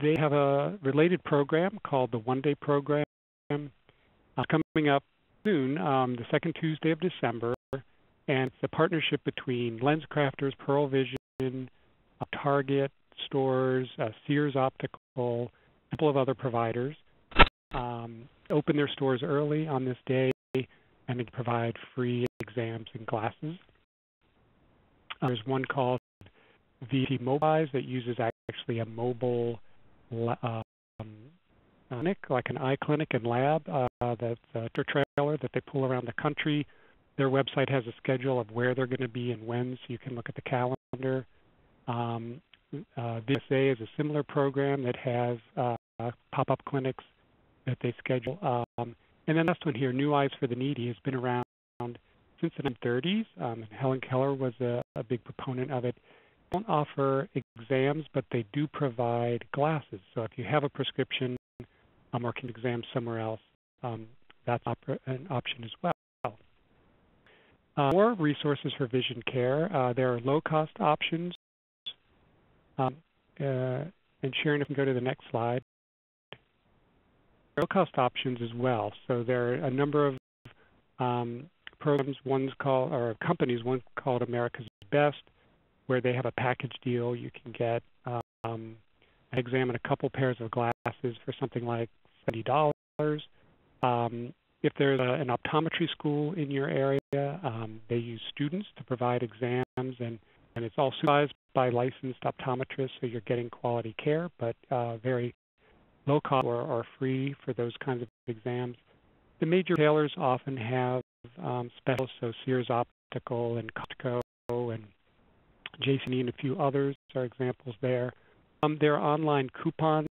They have a related program called the One Day Program uh, coming up soon, um, the second Tuesday of December, and it's a partnership between LensCrafters, Pearle Vision, uh, Target, stores, uh, Sears Optical, a couple of other providers, um, open their stores early on this day and provide free exams and glasses. Uh, there's one called VSP Mobile Eyes that uses actually a mobile um, clinic, like an eye clinic and lab uh, that's a trailer that they pull around the country. Their website has a schedule of where they're going to be and when, so you can look at the calendar. Um, uh, VSA is a similar program that has uh, pop-up clinics that they schedule. Um, and then last one here, New Eyes for the Needy, has been around since the 1930s. Um, Helen Keller was a, a, big proponent of it. Don't offer exams, but they do provide glasses. So if you have a prescription um, or can exam somewhere else, um, that's an option as well. Uh, more resources for vision care. Uh, there are low-cost options um, uh, and Sharon, if you can go to the next slide. Low-cost options as well. So there are a number of um, programs. One's called, or companies. One called America's Best, where they have a package deal. You can get um, examine a couple pairs of glasses for something like seventy dollars. Um, if there's a, an optometry school in your area, um, they use students to provide exams, and, and it's all supervised by licensed optometrists, so you're getting quality care, but uh, very low cost or, or, free for those kinds of exams. The major retailers often have um, specials, so Sears Optical and Costco JCPenney and a few others are examples there. Um, there are online coupons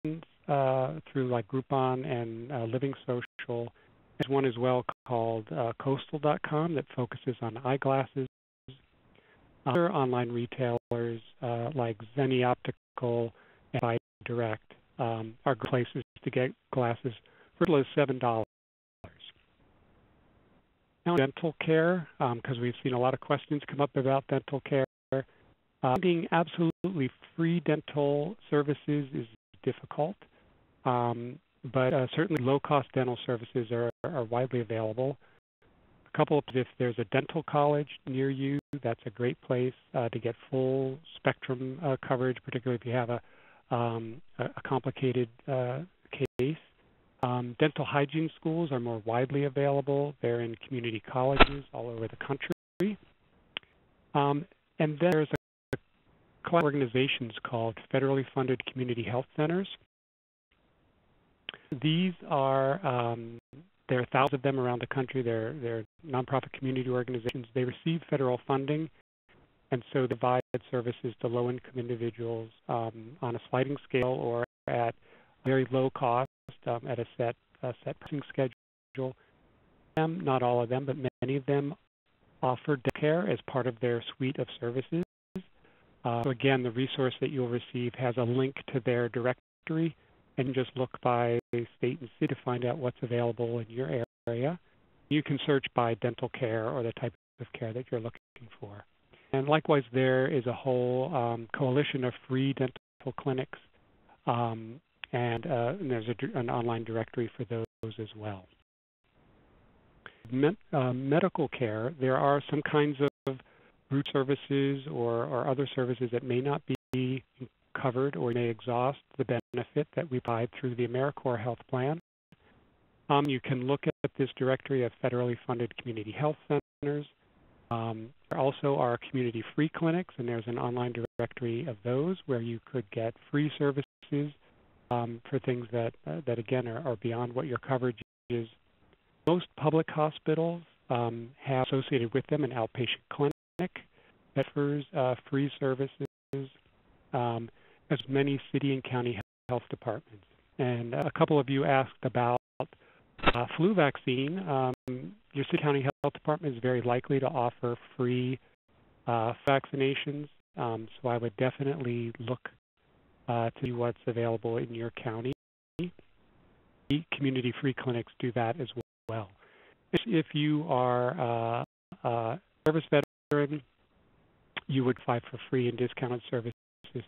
uh, through like Groupon and uh, Living Social. There's one as well called uh, Coastal.com that focuses on eyeglasses other online retailers uh, like Zenni Optical and Buy Direct um, are good places to get glasses for as little as seven dollars. Now, dental care, because um, we've seen a lot of questions come up about dental care. Uh, finding absolutely free dental services is difficult, um, but uh, certainly low-cost dental services are, are widely available A couple of if there's a dental college near you, that's a great place uh, to get full spectrum uh, coverage, particularly if you have a, um, a complicated uh, case. Um, dental hygiene schools are more widely available. They're in community colleges all over the country. Um, and then there's a, a class of organizations called federally funded community health centers. These are um, there are thousands of them around the country. They're, they're nonprofit community organizations. They receive federal funding, and so they provide services to low-income individuals um, on a sliding scale or at very low cost um, at a set uh, set pricing schedule. Not all of them, but many of them offer care as part of their suite of services. Uh, so again, the resource that you'll receive has a link to their directory and just look by state and city to find out what's available in your area. You can search by dental care or the type of care that you're looking for. And likewise, there is a whole um, coalition of free dental clinics um, and, uh, and, there's a, an online directory for those as well. Uh, medical care, there are some kinds of root services or, or other services that may not be covered or may exhaust the benefit that we provide through the AmeriCorps Health Plan. Um, you can look at this directory of federally funded community health centers. Um, there also are community free clinics, and there's an online directory of those where you could get free services um, for things that, uh, that again, are, are, beyond what your coverage is. Most public hospitals um, have associated with them an outpatient clinic that offers uh, free services, um, as many city and county health departments. And a couple of you asked about uh, flu vaccine. Um, your city county health department is very likely to offer free uh, vaccinations, um, so I would definitely look uh, to see what's available in your county. Community free clinics do that as well. If you are uh, a service veteran, you would apply for free and discounted services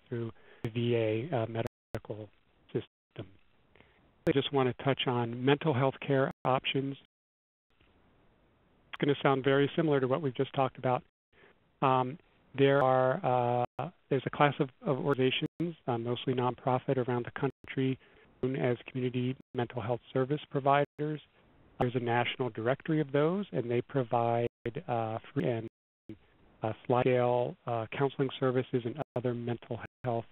through the VA uh, medical system. I just want to touch on mental health care options. It's going to sound very similar to what we've just talked about. Um, there are uh, there's a class of, of organizations, uh, mostly nonprofit around the country, known as community mental health service providers. There's a national directory of those, and they provide uh, free and uh, slide scale uh, counseling services and other mental health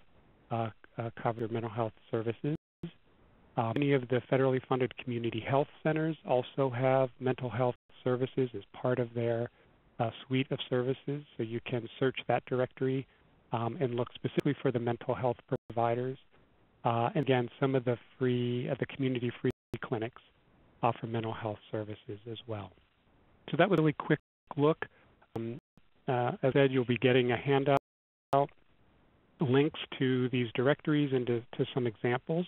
uh, uh covered mental health services. Uh, many of the federally funded community health centers also have mental health services as part of their uh, suite of services, so you can search that directory um, and look specifically for the mental health providers. and again, some of the free, the community free clinics offer mental health services as well. So that was a really quick look. Um, uh, as I said, you'll be getting a handout links to these directories and to, to some examples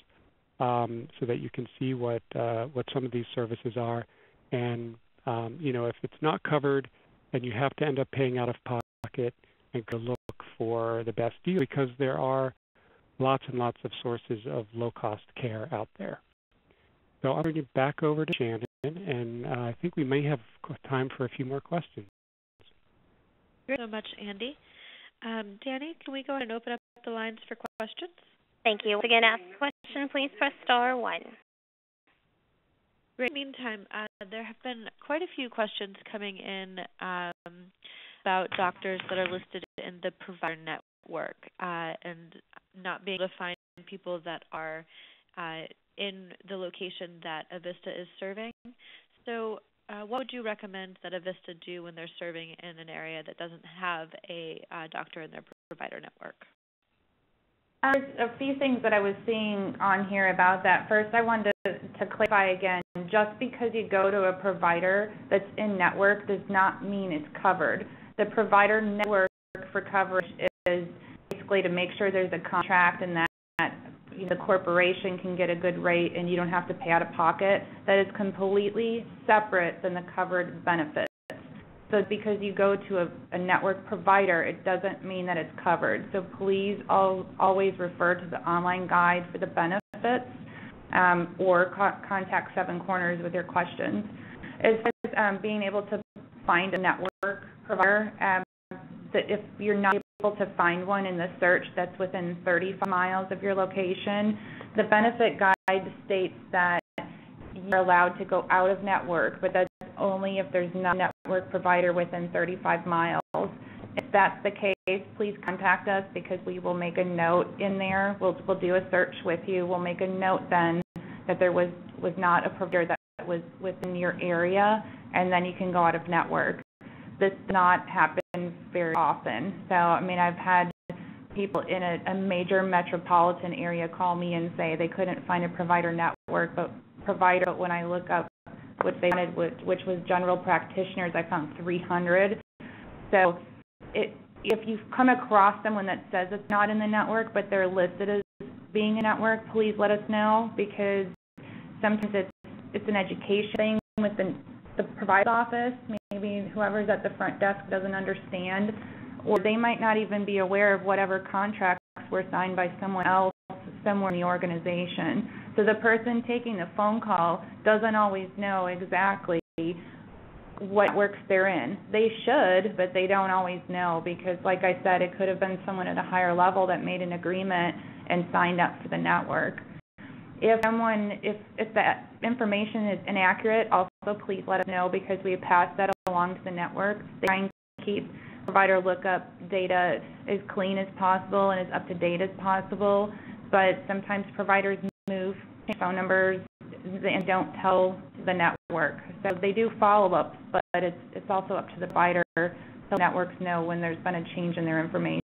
um, so that you can see what uh, what some of these services are. And um, you know, if it's not covered and you have to end up paying out of pocket, and go look for the best deal because there are lots and lots of sources of low-cost care out there. So I'll bring you back over to Shannon, and uh, I think we may have time for a few more questions. Thank you so much, Andy. Um, Danny, can we go ahead and open up the lines for questions? Thank you. Again, ask a question, please press star one. Great. In the meantime, uh, there have been quite a few questions coming in um, about doctors that are listed in the provider network uh, and not being able to find people that are uh, in the location that a VISTA is serving. So, uh, what would you recommend that a VISTA do when they're serving in an area that doesn't have a uh, doctor in their provider network? Uh, there's a few things that I was seeing on here about that. First, I wanted to, to clarify again, just because you go to a provider that's in network does not mean it's covered. The provider network for coverage is basically to make sure there's a contract and that you know, the corporation can get a good rate and you don't have to pay out of pocket. That is completely separate than the covered benefits. So because you go to a, a network provider, it doesn't mean that it's covered. So please all, always refer to the online guide for the benefits um, or co- contact Seven Corners with your questions. As far as um, being able to find a network provider, um, that if you're not able to find one in the search that's within 35 miles of your location, the benefit guide states that you're allowed to go out of network, but that's only if there's not a network provider within 35 miles. If that's the case, please contact us because we will make a note in there. We'll we'll do a search with you. We'll make a note then that there was was not a provider that was within your area, and then you can go out of network. This does not happen very often. So, I mean, I've had people in a, a major metropolitan area call me and say they couldn't find a provider network, but provider. But when I look up what they wanted, which, which was general practitioners, I found 300. So, it, if you come across someone that says it's not in the network, but they're listed as being a network, please let us know because sometimes it's it's an education thing with the the provider office. Maybe whoever's at the front desk doesn't understand, or they might not even be aware of whatever contracts were signed by someone else somewhere in the organization. So the person taking the phone call doesn't always know exactly what works they're in. They should, but they don't always know because, like I said, it could have been someone at a higher level that made an agreement and signed up for the network. If someone, if if that information is inaccurate, also please let us know because we pass that along to the network. They try and keep provider lookup data as clean as possible and as up to date as possible, but sometimes providers move phone numbers and don't tell the network. So they do follow up, but it's it's also up to the provider so networks know when there's been a change in their information.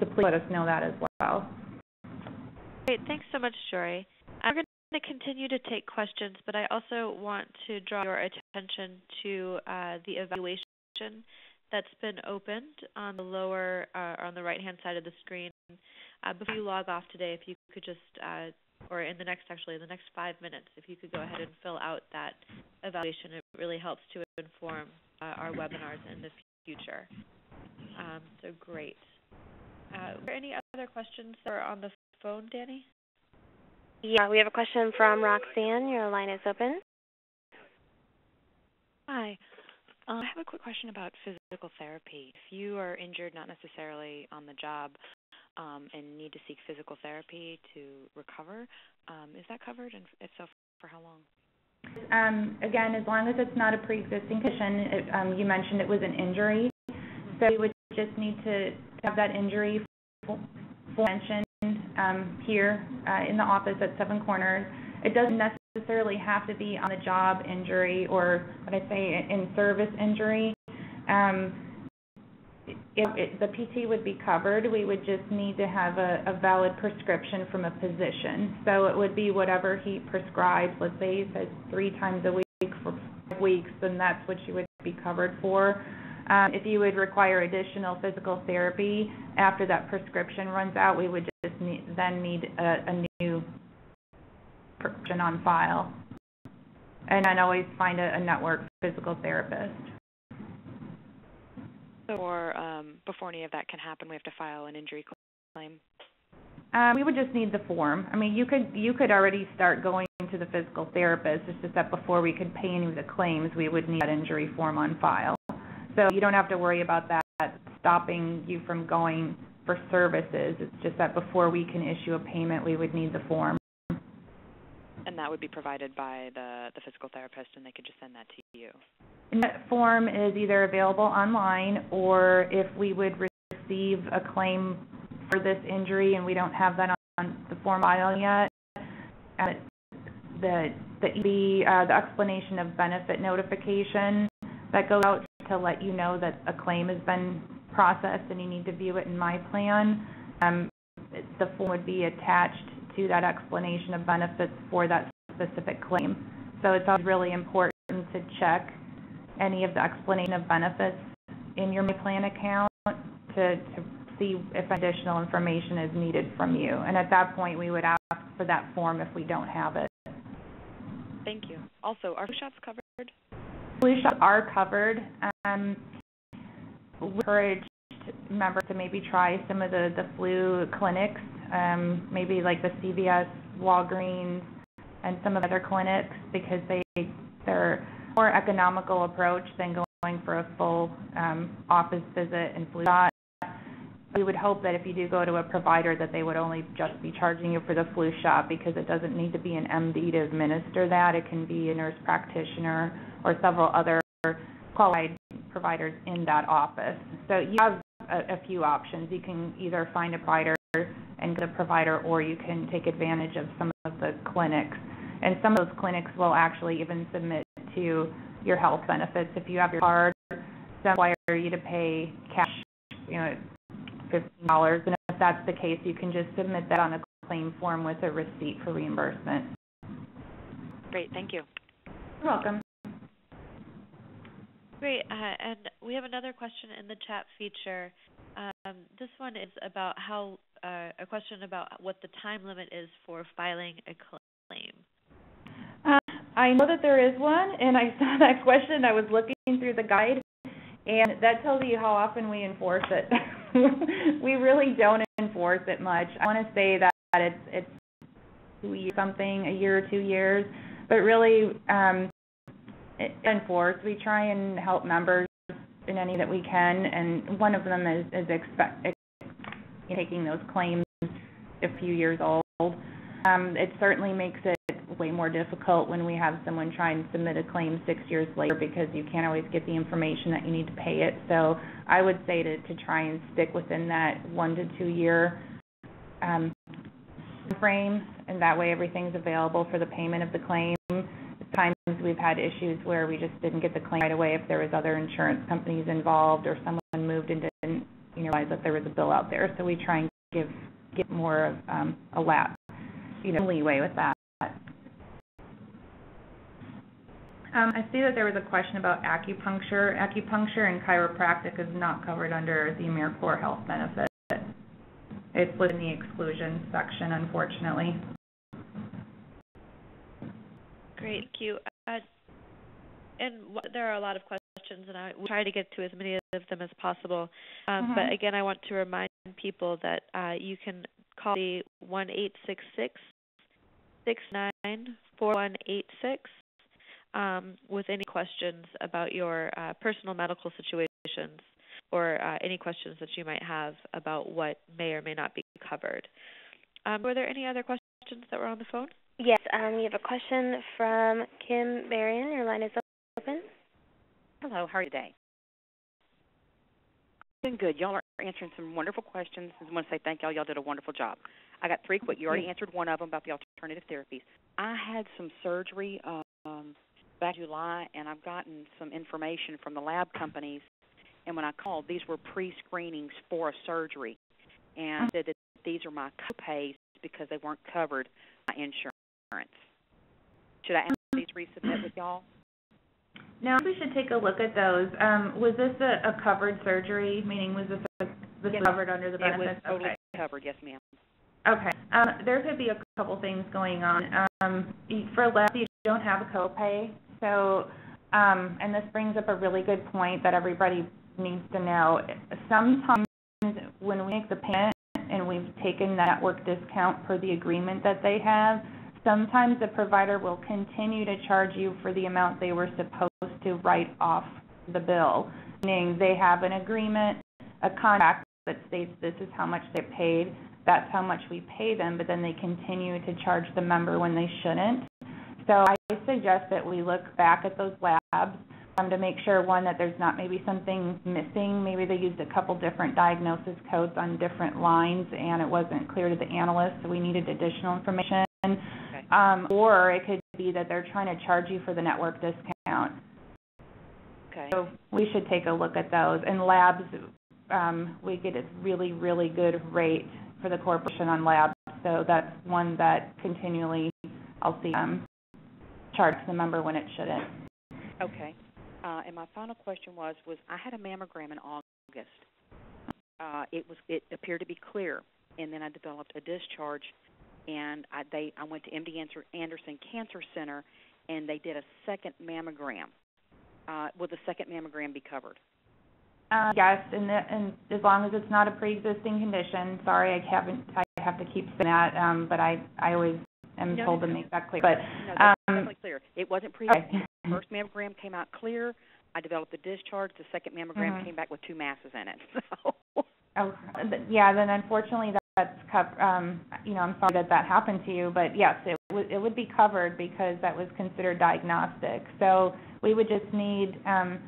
So please let us know that as well. Great, thanks so much, Jory. I'm going to continue to take questions, but I also want to draw your attention to uh, the evaluation that's been opened on the lower uh, on the right-hand side of the screen. Uh, before you log off today, if you could just uh, or in the next actually in the next five minutes, if you could go ahead and fill out that evaluation, it really helps to inform uh, our webinars in the future. Um, so great. Uh, are there any other questions that are on the phone, Danny? Yeah, we have a question from Roxanne. Your line is open. Hi. Uh, I have a quick question about physical therapy. If you are injured, not necessarily on the job, um, and need to seek physical therapy to recover. Um, is that covered, and if so, for how long? Um, again, as long as it's not a pre-existing condition, it, um, you mentioned it was an injury, so we would just need to have that injury mentioned um, here uh, in the office at Seven Corners. It doesn't necessarily have to be on the job injury or what I say in service injury. Um, it, the PT would be covered, we would just need to have a, a valid prescription from a physician. So it would be whatever he prescribes. Let's say he says three times a week for five weeks, then that's what you would be covered for. Um, if you would require additional physical therapy after that prescription runs out, we would just need, then need a, a new prescription on file. And then always find a, a network physical therapist. Or um, before any of that can happen, we have to file an injury claim. Um, we would just need the form. I mean, you could you could already start going to the physical therapist. It's just that before we could pay any of the claims, we would need that injury form on file. So you don't have to worry about that stopping you from going for services. It's just that before we can issue a payment, we would need the form. And that would be provided by the, the physical therapist, and they could just send that to you. And that form is either available online, or if we would receive a claim for this injury and we don't have that on the form file yet, uh, the the the, uh, the explanation of benefit notification that goes out to let you know that a claim has been processed and you need to view it in my plan. Um, the form would be attached to that explanation of benefits for that specific claim. So it's really important to check any of the explanation of benefits in your plan account to, to see if additional information is needed from you. And at that point, we would ask for that form if we don't have it. Thank you. Also, are shots covered? Flu shots are covered. Um, we encourage members to maybe try some of the, the flu clinics, um, maybe like the CVS, Walgreens, and some of the other clinics because they they're more economical approach than going for a full um, office visit and flu shot. We would hope that if you do go to a provider that they would only just be charging you for the flu shot because it doesn't need to be an MD to administer that. It can be a nurse practitioner or several other qualified providers in that office. So you have a, a few options. You can either find a provider and get a provider or you can take advantage of some of the clinics. And some of those clinics will actually even submit to your health benefits. If you have your card, they require you to pay cash, you know, fifteen dollars. And if that's the case, you can just submit that on a claim form with a receipt for reimbursement. Great, thank you. You're welcome. Great, uh, and we have another question in the chat feature. Um, this one is about how uh, a question about what the time limit is for filing a claim. I know that there is one, and I saw that question. I was looking through the guide, and that tells you how often we enforce it. we really don't enforce it much. I want to say that it's it's two years something, a year or two years. But really, um, enforce. We try and help members in any that we can, and one of them is, is expect, taking those claims a few years old. Um, it certainly makes it way more difficult when we have someone try and submit a claim six years later because you can't always get the information that you need to pay it. So I would say to, to try and stick within that one to two year um, frame, and that way everything's available for the payment of the claim. Times we've had issues where we just didn't get the claim right away if there was other insurance companies involved or someone moved and didn't you know, realize that there was a bill out there. So we try and give give more of um, a lap, you know, leeway with that. Um, I see that there was a question about acupuncture. Acupuncture and chiropractic is not covered under the AmeriCorps health benefit. It's within the exclusion section, unfortunately. Great, thank you. Uh, and there are a lot of questions, and I will try to get to as many of them as possible. Um, mm-hmm. But again, I want to remind people that uh, you can call the one eight six six six nine four one eight six um, with any questions about your uh, personal medical situations or uh, any questions that you might have about what may or may not be covered. Um, were there any other questions that were on the phone? Yes, um, we have a question from Kim Barian. Your line is open. Hello, how are you today? Doing good. Y'all are answering some wonderful questions. I want to say thank y'all. Y'all did a wonderful job. I got three quick. You already answered one of them about the alternative therapies. I had some surgery um, back July, and I've gotten some information from the lab companies. And when I called, these were pre-screenings for a surgery, and said that these are my copays because they weren't covered by insurance. Should I these resubmit with y'all? Now we should take a look at those. Um, was this a, a covered surgery? Meaning, was this a, this yes. covered under the benefits? It was totally okay. covered. Yes, ma'am. Okay. Um, there could be a couple things going on. Um, for less, you don't have a copay, so, um, and this brings up a really good point that everybody needs to know. Sometimes when we make the payment and we've taken the network discount per the agreement that they have, sometimes the provider will continue to charge you for the amount they were supposed to write off the bill, meaning they have an agreement, a contract that states this is how much they're paid, that's how much we pay them, but then they continue to charge the member when they shouldn't. So I suggest that we look back at those labs um, to make sure, one, that there's not maybe something missing. Maybe they used a couple different diagnosis codes on different lines and it wasn't clear to the analyst, so we needed additional information. Um, or it could be that they're trying to charge you for the network discount. Okay. So we should take a look at those. And labs, um, we get a really, really good rate for the corporation on labs. So that's one that continually I'll see um, charge the member when it shouldn't. Okay. Uh, and my final question was was I had a mammogram in August. Uh, it was it appeared to be clear, and then I developed a discharge, and I they I went to MD Anderson Cancer Center, and they did a second mammogram. Uh, will the second mammogram be covered? Uh, yes, and, the, and as long as it's not a pre-existing condition. Sorry, I haven't. I have to keep saying that, um, but I I always am no, told no, to no. make that clear. But no, that's um, definitely clear. It wasn't pre. Okay. First mammogram came out clear. I developed the discharge. The second mammogram mm-hmm. came back with two masses in it. So. Oh, yeah. Then unfortunately, that's um, you know, I'm sorry that that happened to you, but yes, it would it would be covered because that was considered diagnostic. So we would just need um,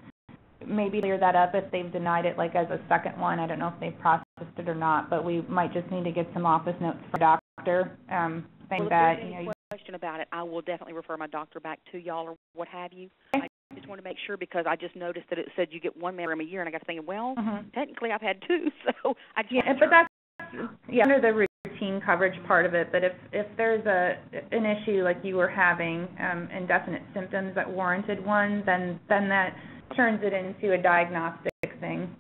maybe clear that up if they've denied it, like as a second one. I don't know if they've processed it or not, but we might just need to get some office notes from the doctor um, saying well, that you know. question about it, I will definitely refer my doctor back to y'all or what have you. Okay. I just want to make sure because I just noticed that it said you get one mammogram a year, and I got to thinking, well, mm-hmm. technically I've had two, so I just yeah, but that's yeah under the routine coverage part of it. But if if there's a an issue like you were having, um, indefinite symptoms that warranted one, then then that turns it into a diagnostic thing.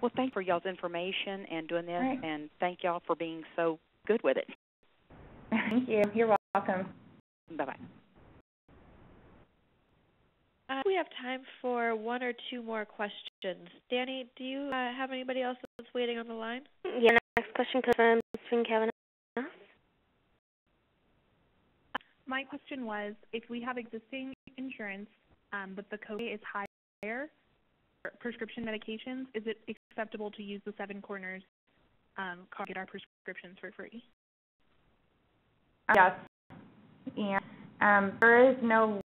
Well, thank you for y'all's information and doing this, right. and thank y'all for being so good with it. Thank you. You're welcome. Bye bye. Uh, we have time for one or two more questions. Danny, do you uh, have anybody else that's waiting on the line? Yeah, next question comes from Swing Kavanaugh. my question was, if we have existing insurance, um, but the copay is higher for prescription medications, is it acceptable to use the Seven Corners um, card to get our prescriptions for free? Yes. And um, there is no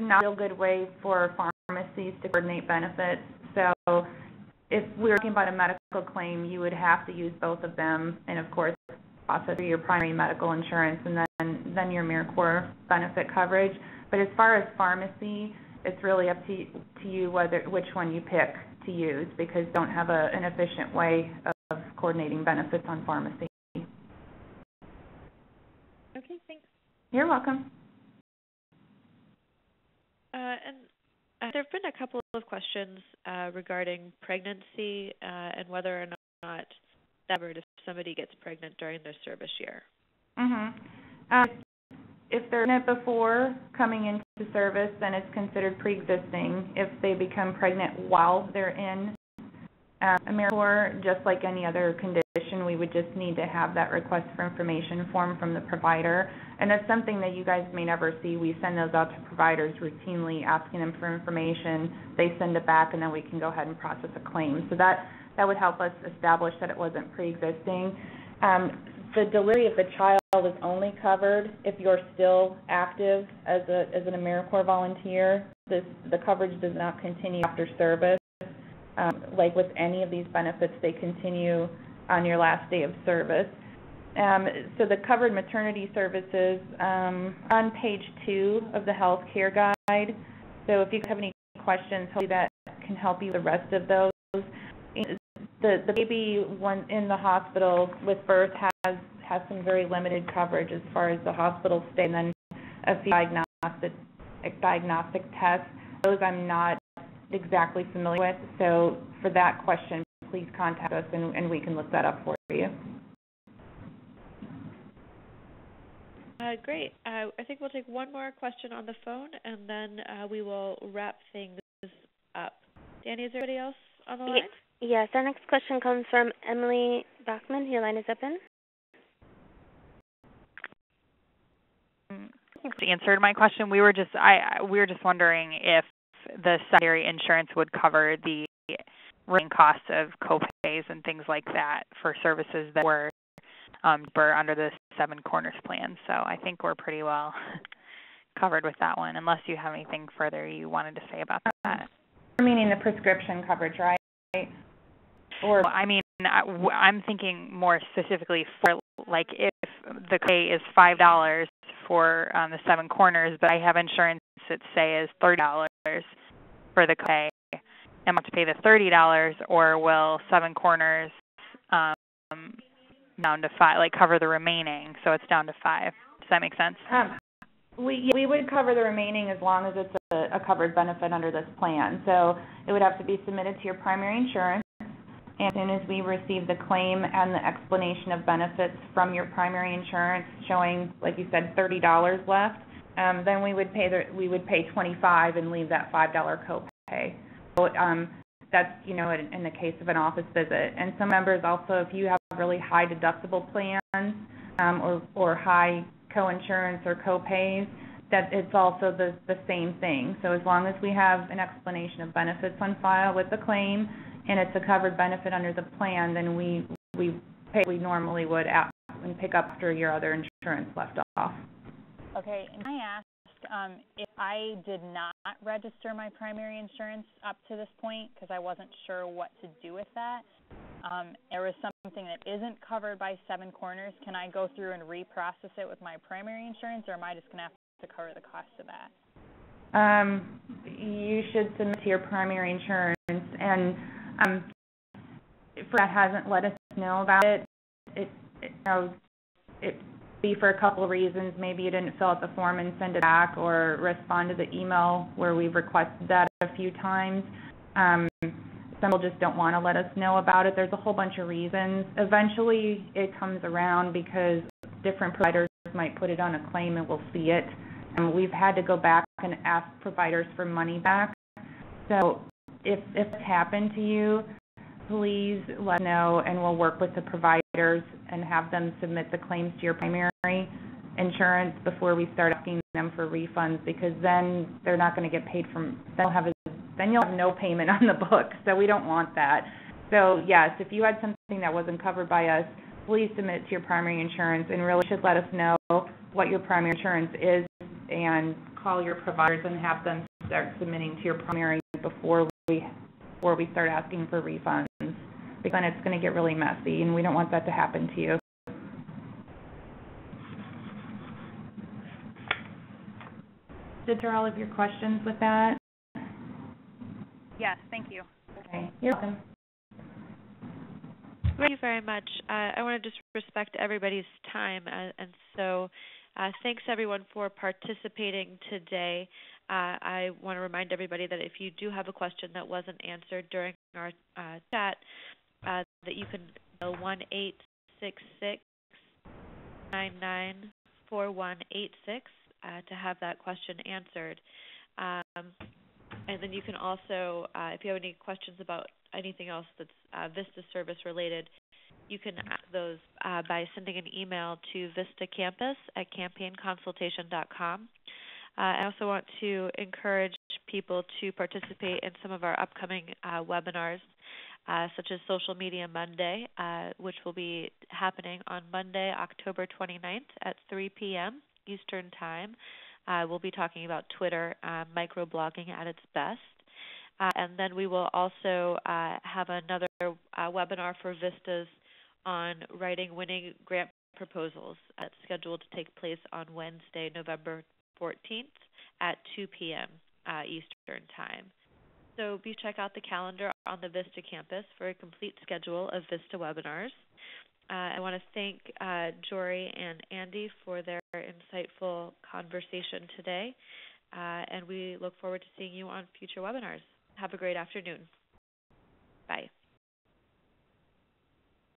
not a real good way for pharmacies to coordinate benefits. So if we're talking about a medical claim, you would have to use both of them, and of course, process through your primary medical insurance and then then your AmeriCorps benefit coverage. But as far as pharmacy, it's really up to to you whether which one you pick to use because you don't have a, an efficient way of coordinating benefits on pharmacy. Okay, thanks. You're welcome. Uh, and uh, there have been a couple of questions uh, regarding pregnancy uh, and whether or not covered if somebody gets pregnant during their service year. Mhm. Um, if they're it before coming into service, then it's considered pre-existing. If they become pregnant while they're in um, AmeriCorps, just like any other condition, we would just need to have that request for information form from the provider. And that's something that you guys may never see. We send those out to providers routinely, asking them for information. They send it back, and then we can go ahead and process a claim. So that that would help us establish that it wasn't pre-existing. Um, the delivery of the child is only covered if you're still active as a as an AmeriCorps volunteer. This the coverage does not continue after service. Um, like with any of these benefits, they continue on your last day of service. Um, so the covered maternity services um, on page two of the health care guide. So if you have any questions, hopefully that can help you with the rest of those. The the baby one in the hospital with birth has has some very limited coverage as far as the hospital stay, and then a few diagnostic diagnostic tests. Those I'm not exactly familiar with. So for that question, please contact us and, and we can look that up for you. Uh, great. Uh, I think we'll take one more question on the phone, and then uh, we will wrap things up. Danny, is there anybody else on the line? Yes, our next question comes from Emily Bachman. Your line is open. answered my question. We were just I we were just wondering if the secondary insurance would cover the running costs of copays and things like that for services that were um under the Seven Corners plan. So I think we're pretty well covered with that one, unless you have anything further you wanted to say about that. Meaning the prescription coverage, right? Or well, I mean, I'm thinking more specifically for like if the pay is five dollars for um, the Seven Corners, but I have insurance that say is thirty dollars for the pay. Am I to pay the thirty dollars, or will Seven Corners um, down to five, like cover the remaining, so it's down to five? Does that make sense? Um, we we would cover the remaining as long as it's a, a covered benefit under this plan. So it would have to be submitted to your primary insurance. As soon as we receive the claim and the explanation of benefits from your primary insurance showing, like you said, $30 left, um, then we would pay the, we would pay 25 and leave that $5 copay. So um, that's you know in, in the case of an office visit. And some members also, if you have really high deductible plans um, or or high coinsurance or copays, that it's also the the same thing. So as long as we have an explanation of benefits on file with the claim and it's a covered benefit under the plan, then we we pay we normally would at, and pick up after your other insurance left off. Okay, and I asked um, if I did not register my primary insurance up to this point because I wasn't sure what to do with that. Um, there was something that isn't covered by Seven Corners. Can I go through and reprocess it with my primary insurance, or am I just going to have to cover the cost of that? Um, you should submit to your primary insurance, and um, that hasn't let us know about it, it, it you know, it be for a couple of reasons. Maybe you didn't fill out the form and send it back, or respond to the email where we've requested that a few times. Um, some people just don't want to let us know about it. There's a whole bunch of reasons. Eventually, it comes around because different providers might put it on a claim and we'll see it. And we've had to go back and ask providers for money back. So if if happened to you, please let us know and we'll work with the providers and have them submit the claims to your primary insurance before we start asking them for refunds because then they're not going to get paid from then you'll have a, then you'll have no payment on the book. So we don't want that. So yes, if you had something that wasn't covered by us, please submit it to your primary insurance and really should let us know what your primary insurance is and call your providers and have them start submitting to your primary before we before we start asking for refunds because then it's going to get really messy and we don't want that to happen to you. Did all of your questions with that? Yes, thank you. Okay, you're welcome. Thank you very much. Uh, I want to just respect everybody's time, uh, and so uh, thanks everyone for participating today. Uh, I want to remind everybody that if you do have a question that wasn't answered during our uh, chat, uh, that you can email one eight six six nine nine four one eight six uh, to have that question answered. Um, and then you can also, uh, if you have any questions about anything else that's VISTA service related, you can ask those uh, by sending an email to vistacampus at campaignconsultation.com. Uh, I also want to encourage people to participate in some of our upcoming uh, webinars, uh, such as Social Media Monday, uh, which will be happening on Monday, October 29th at 3 p.m. Eastern Time. Uh, we'll be talking about Twitter, uh, microblogging at its best. Uh, and then we will also uh, have another uh, webinar for VISTAs on writing winning grant proposals. That's scheduled to take place on Wednesday, November 14th at 2 p.m. Uh, Eastern Time. So be check out the calendar on the VISTA campus for a complete schedule of VISTA webinars. Uh, I want to thank uh, Jory and Andy for their insightful conversation today, uh, and we look forward to seeing you on future webinars. Have a great afternoon. Bye.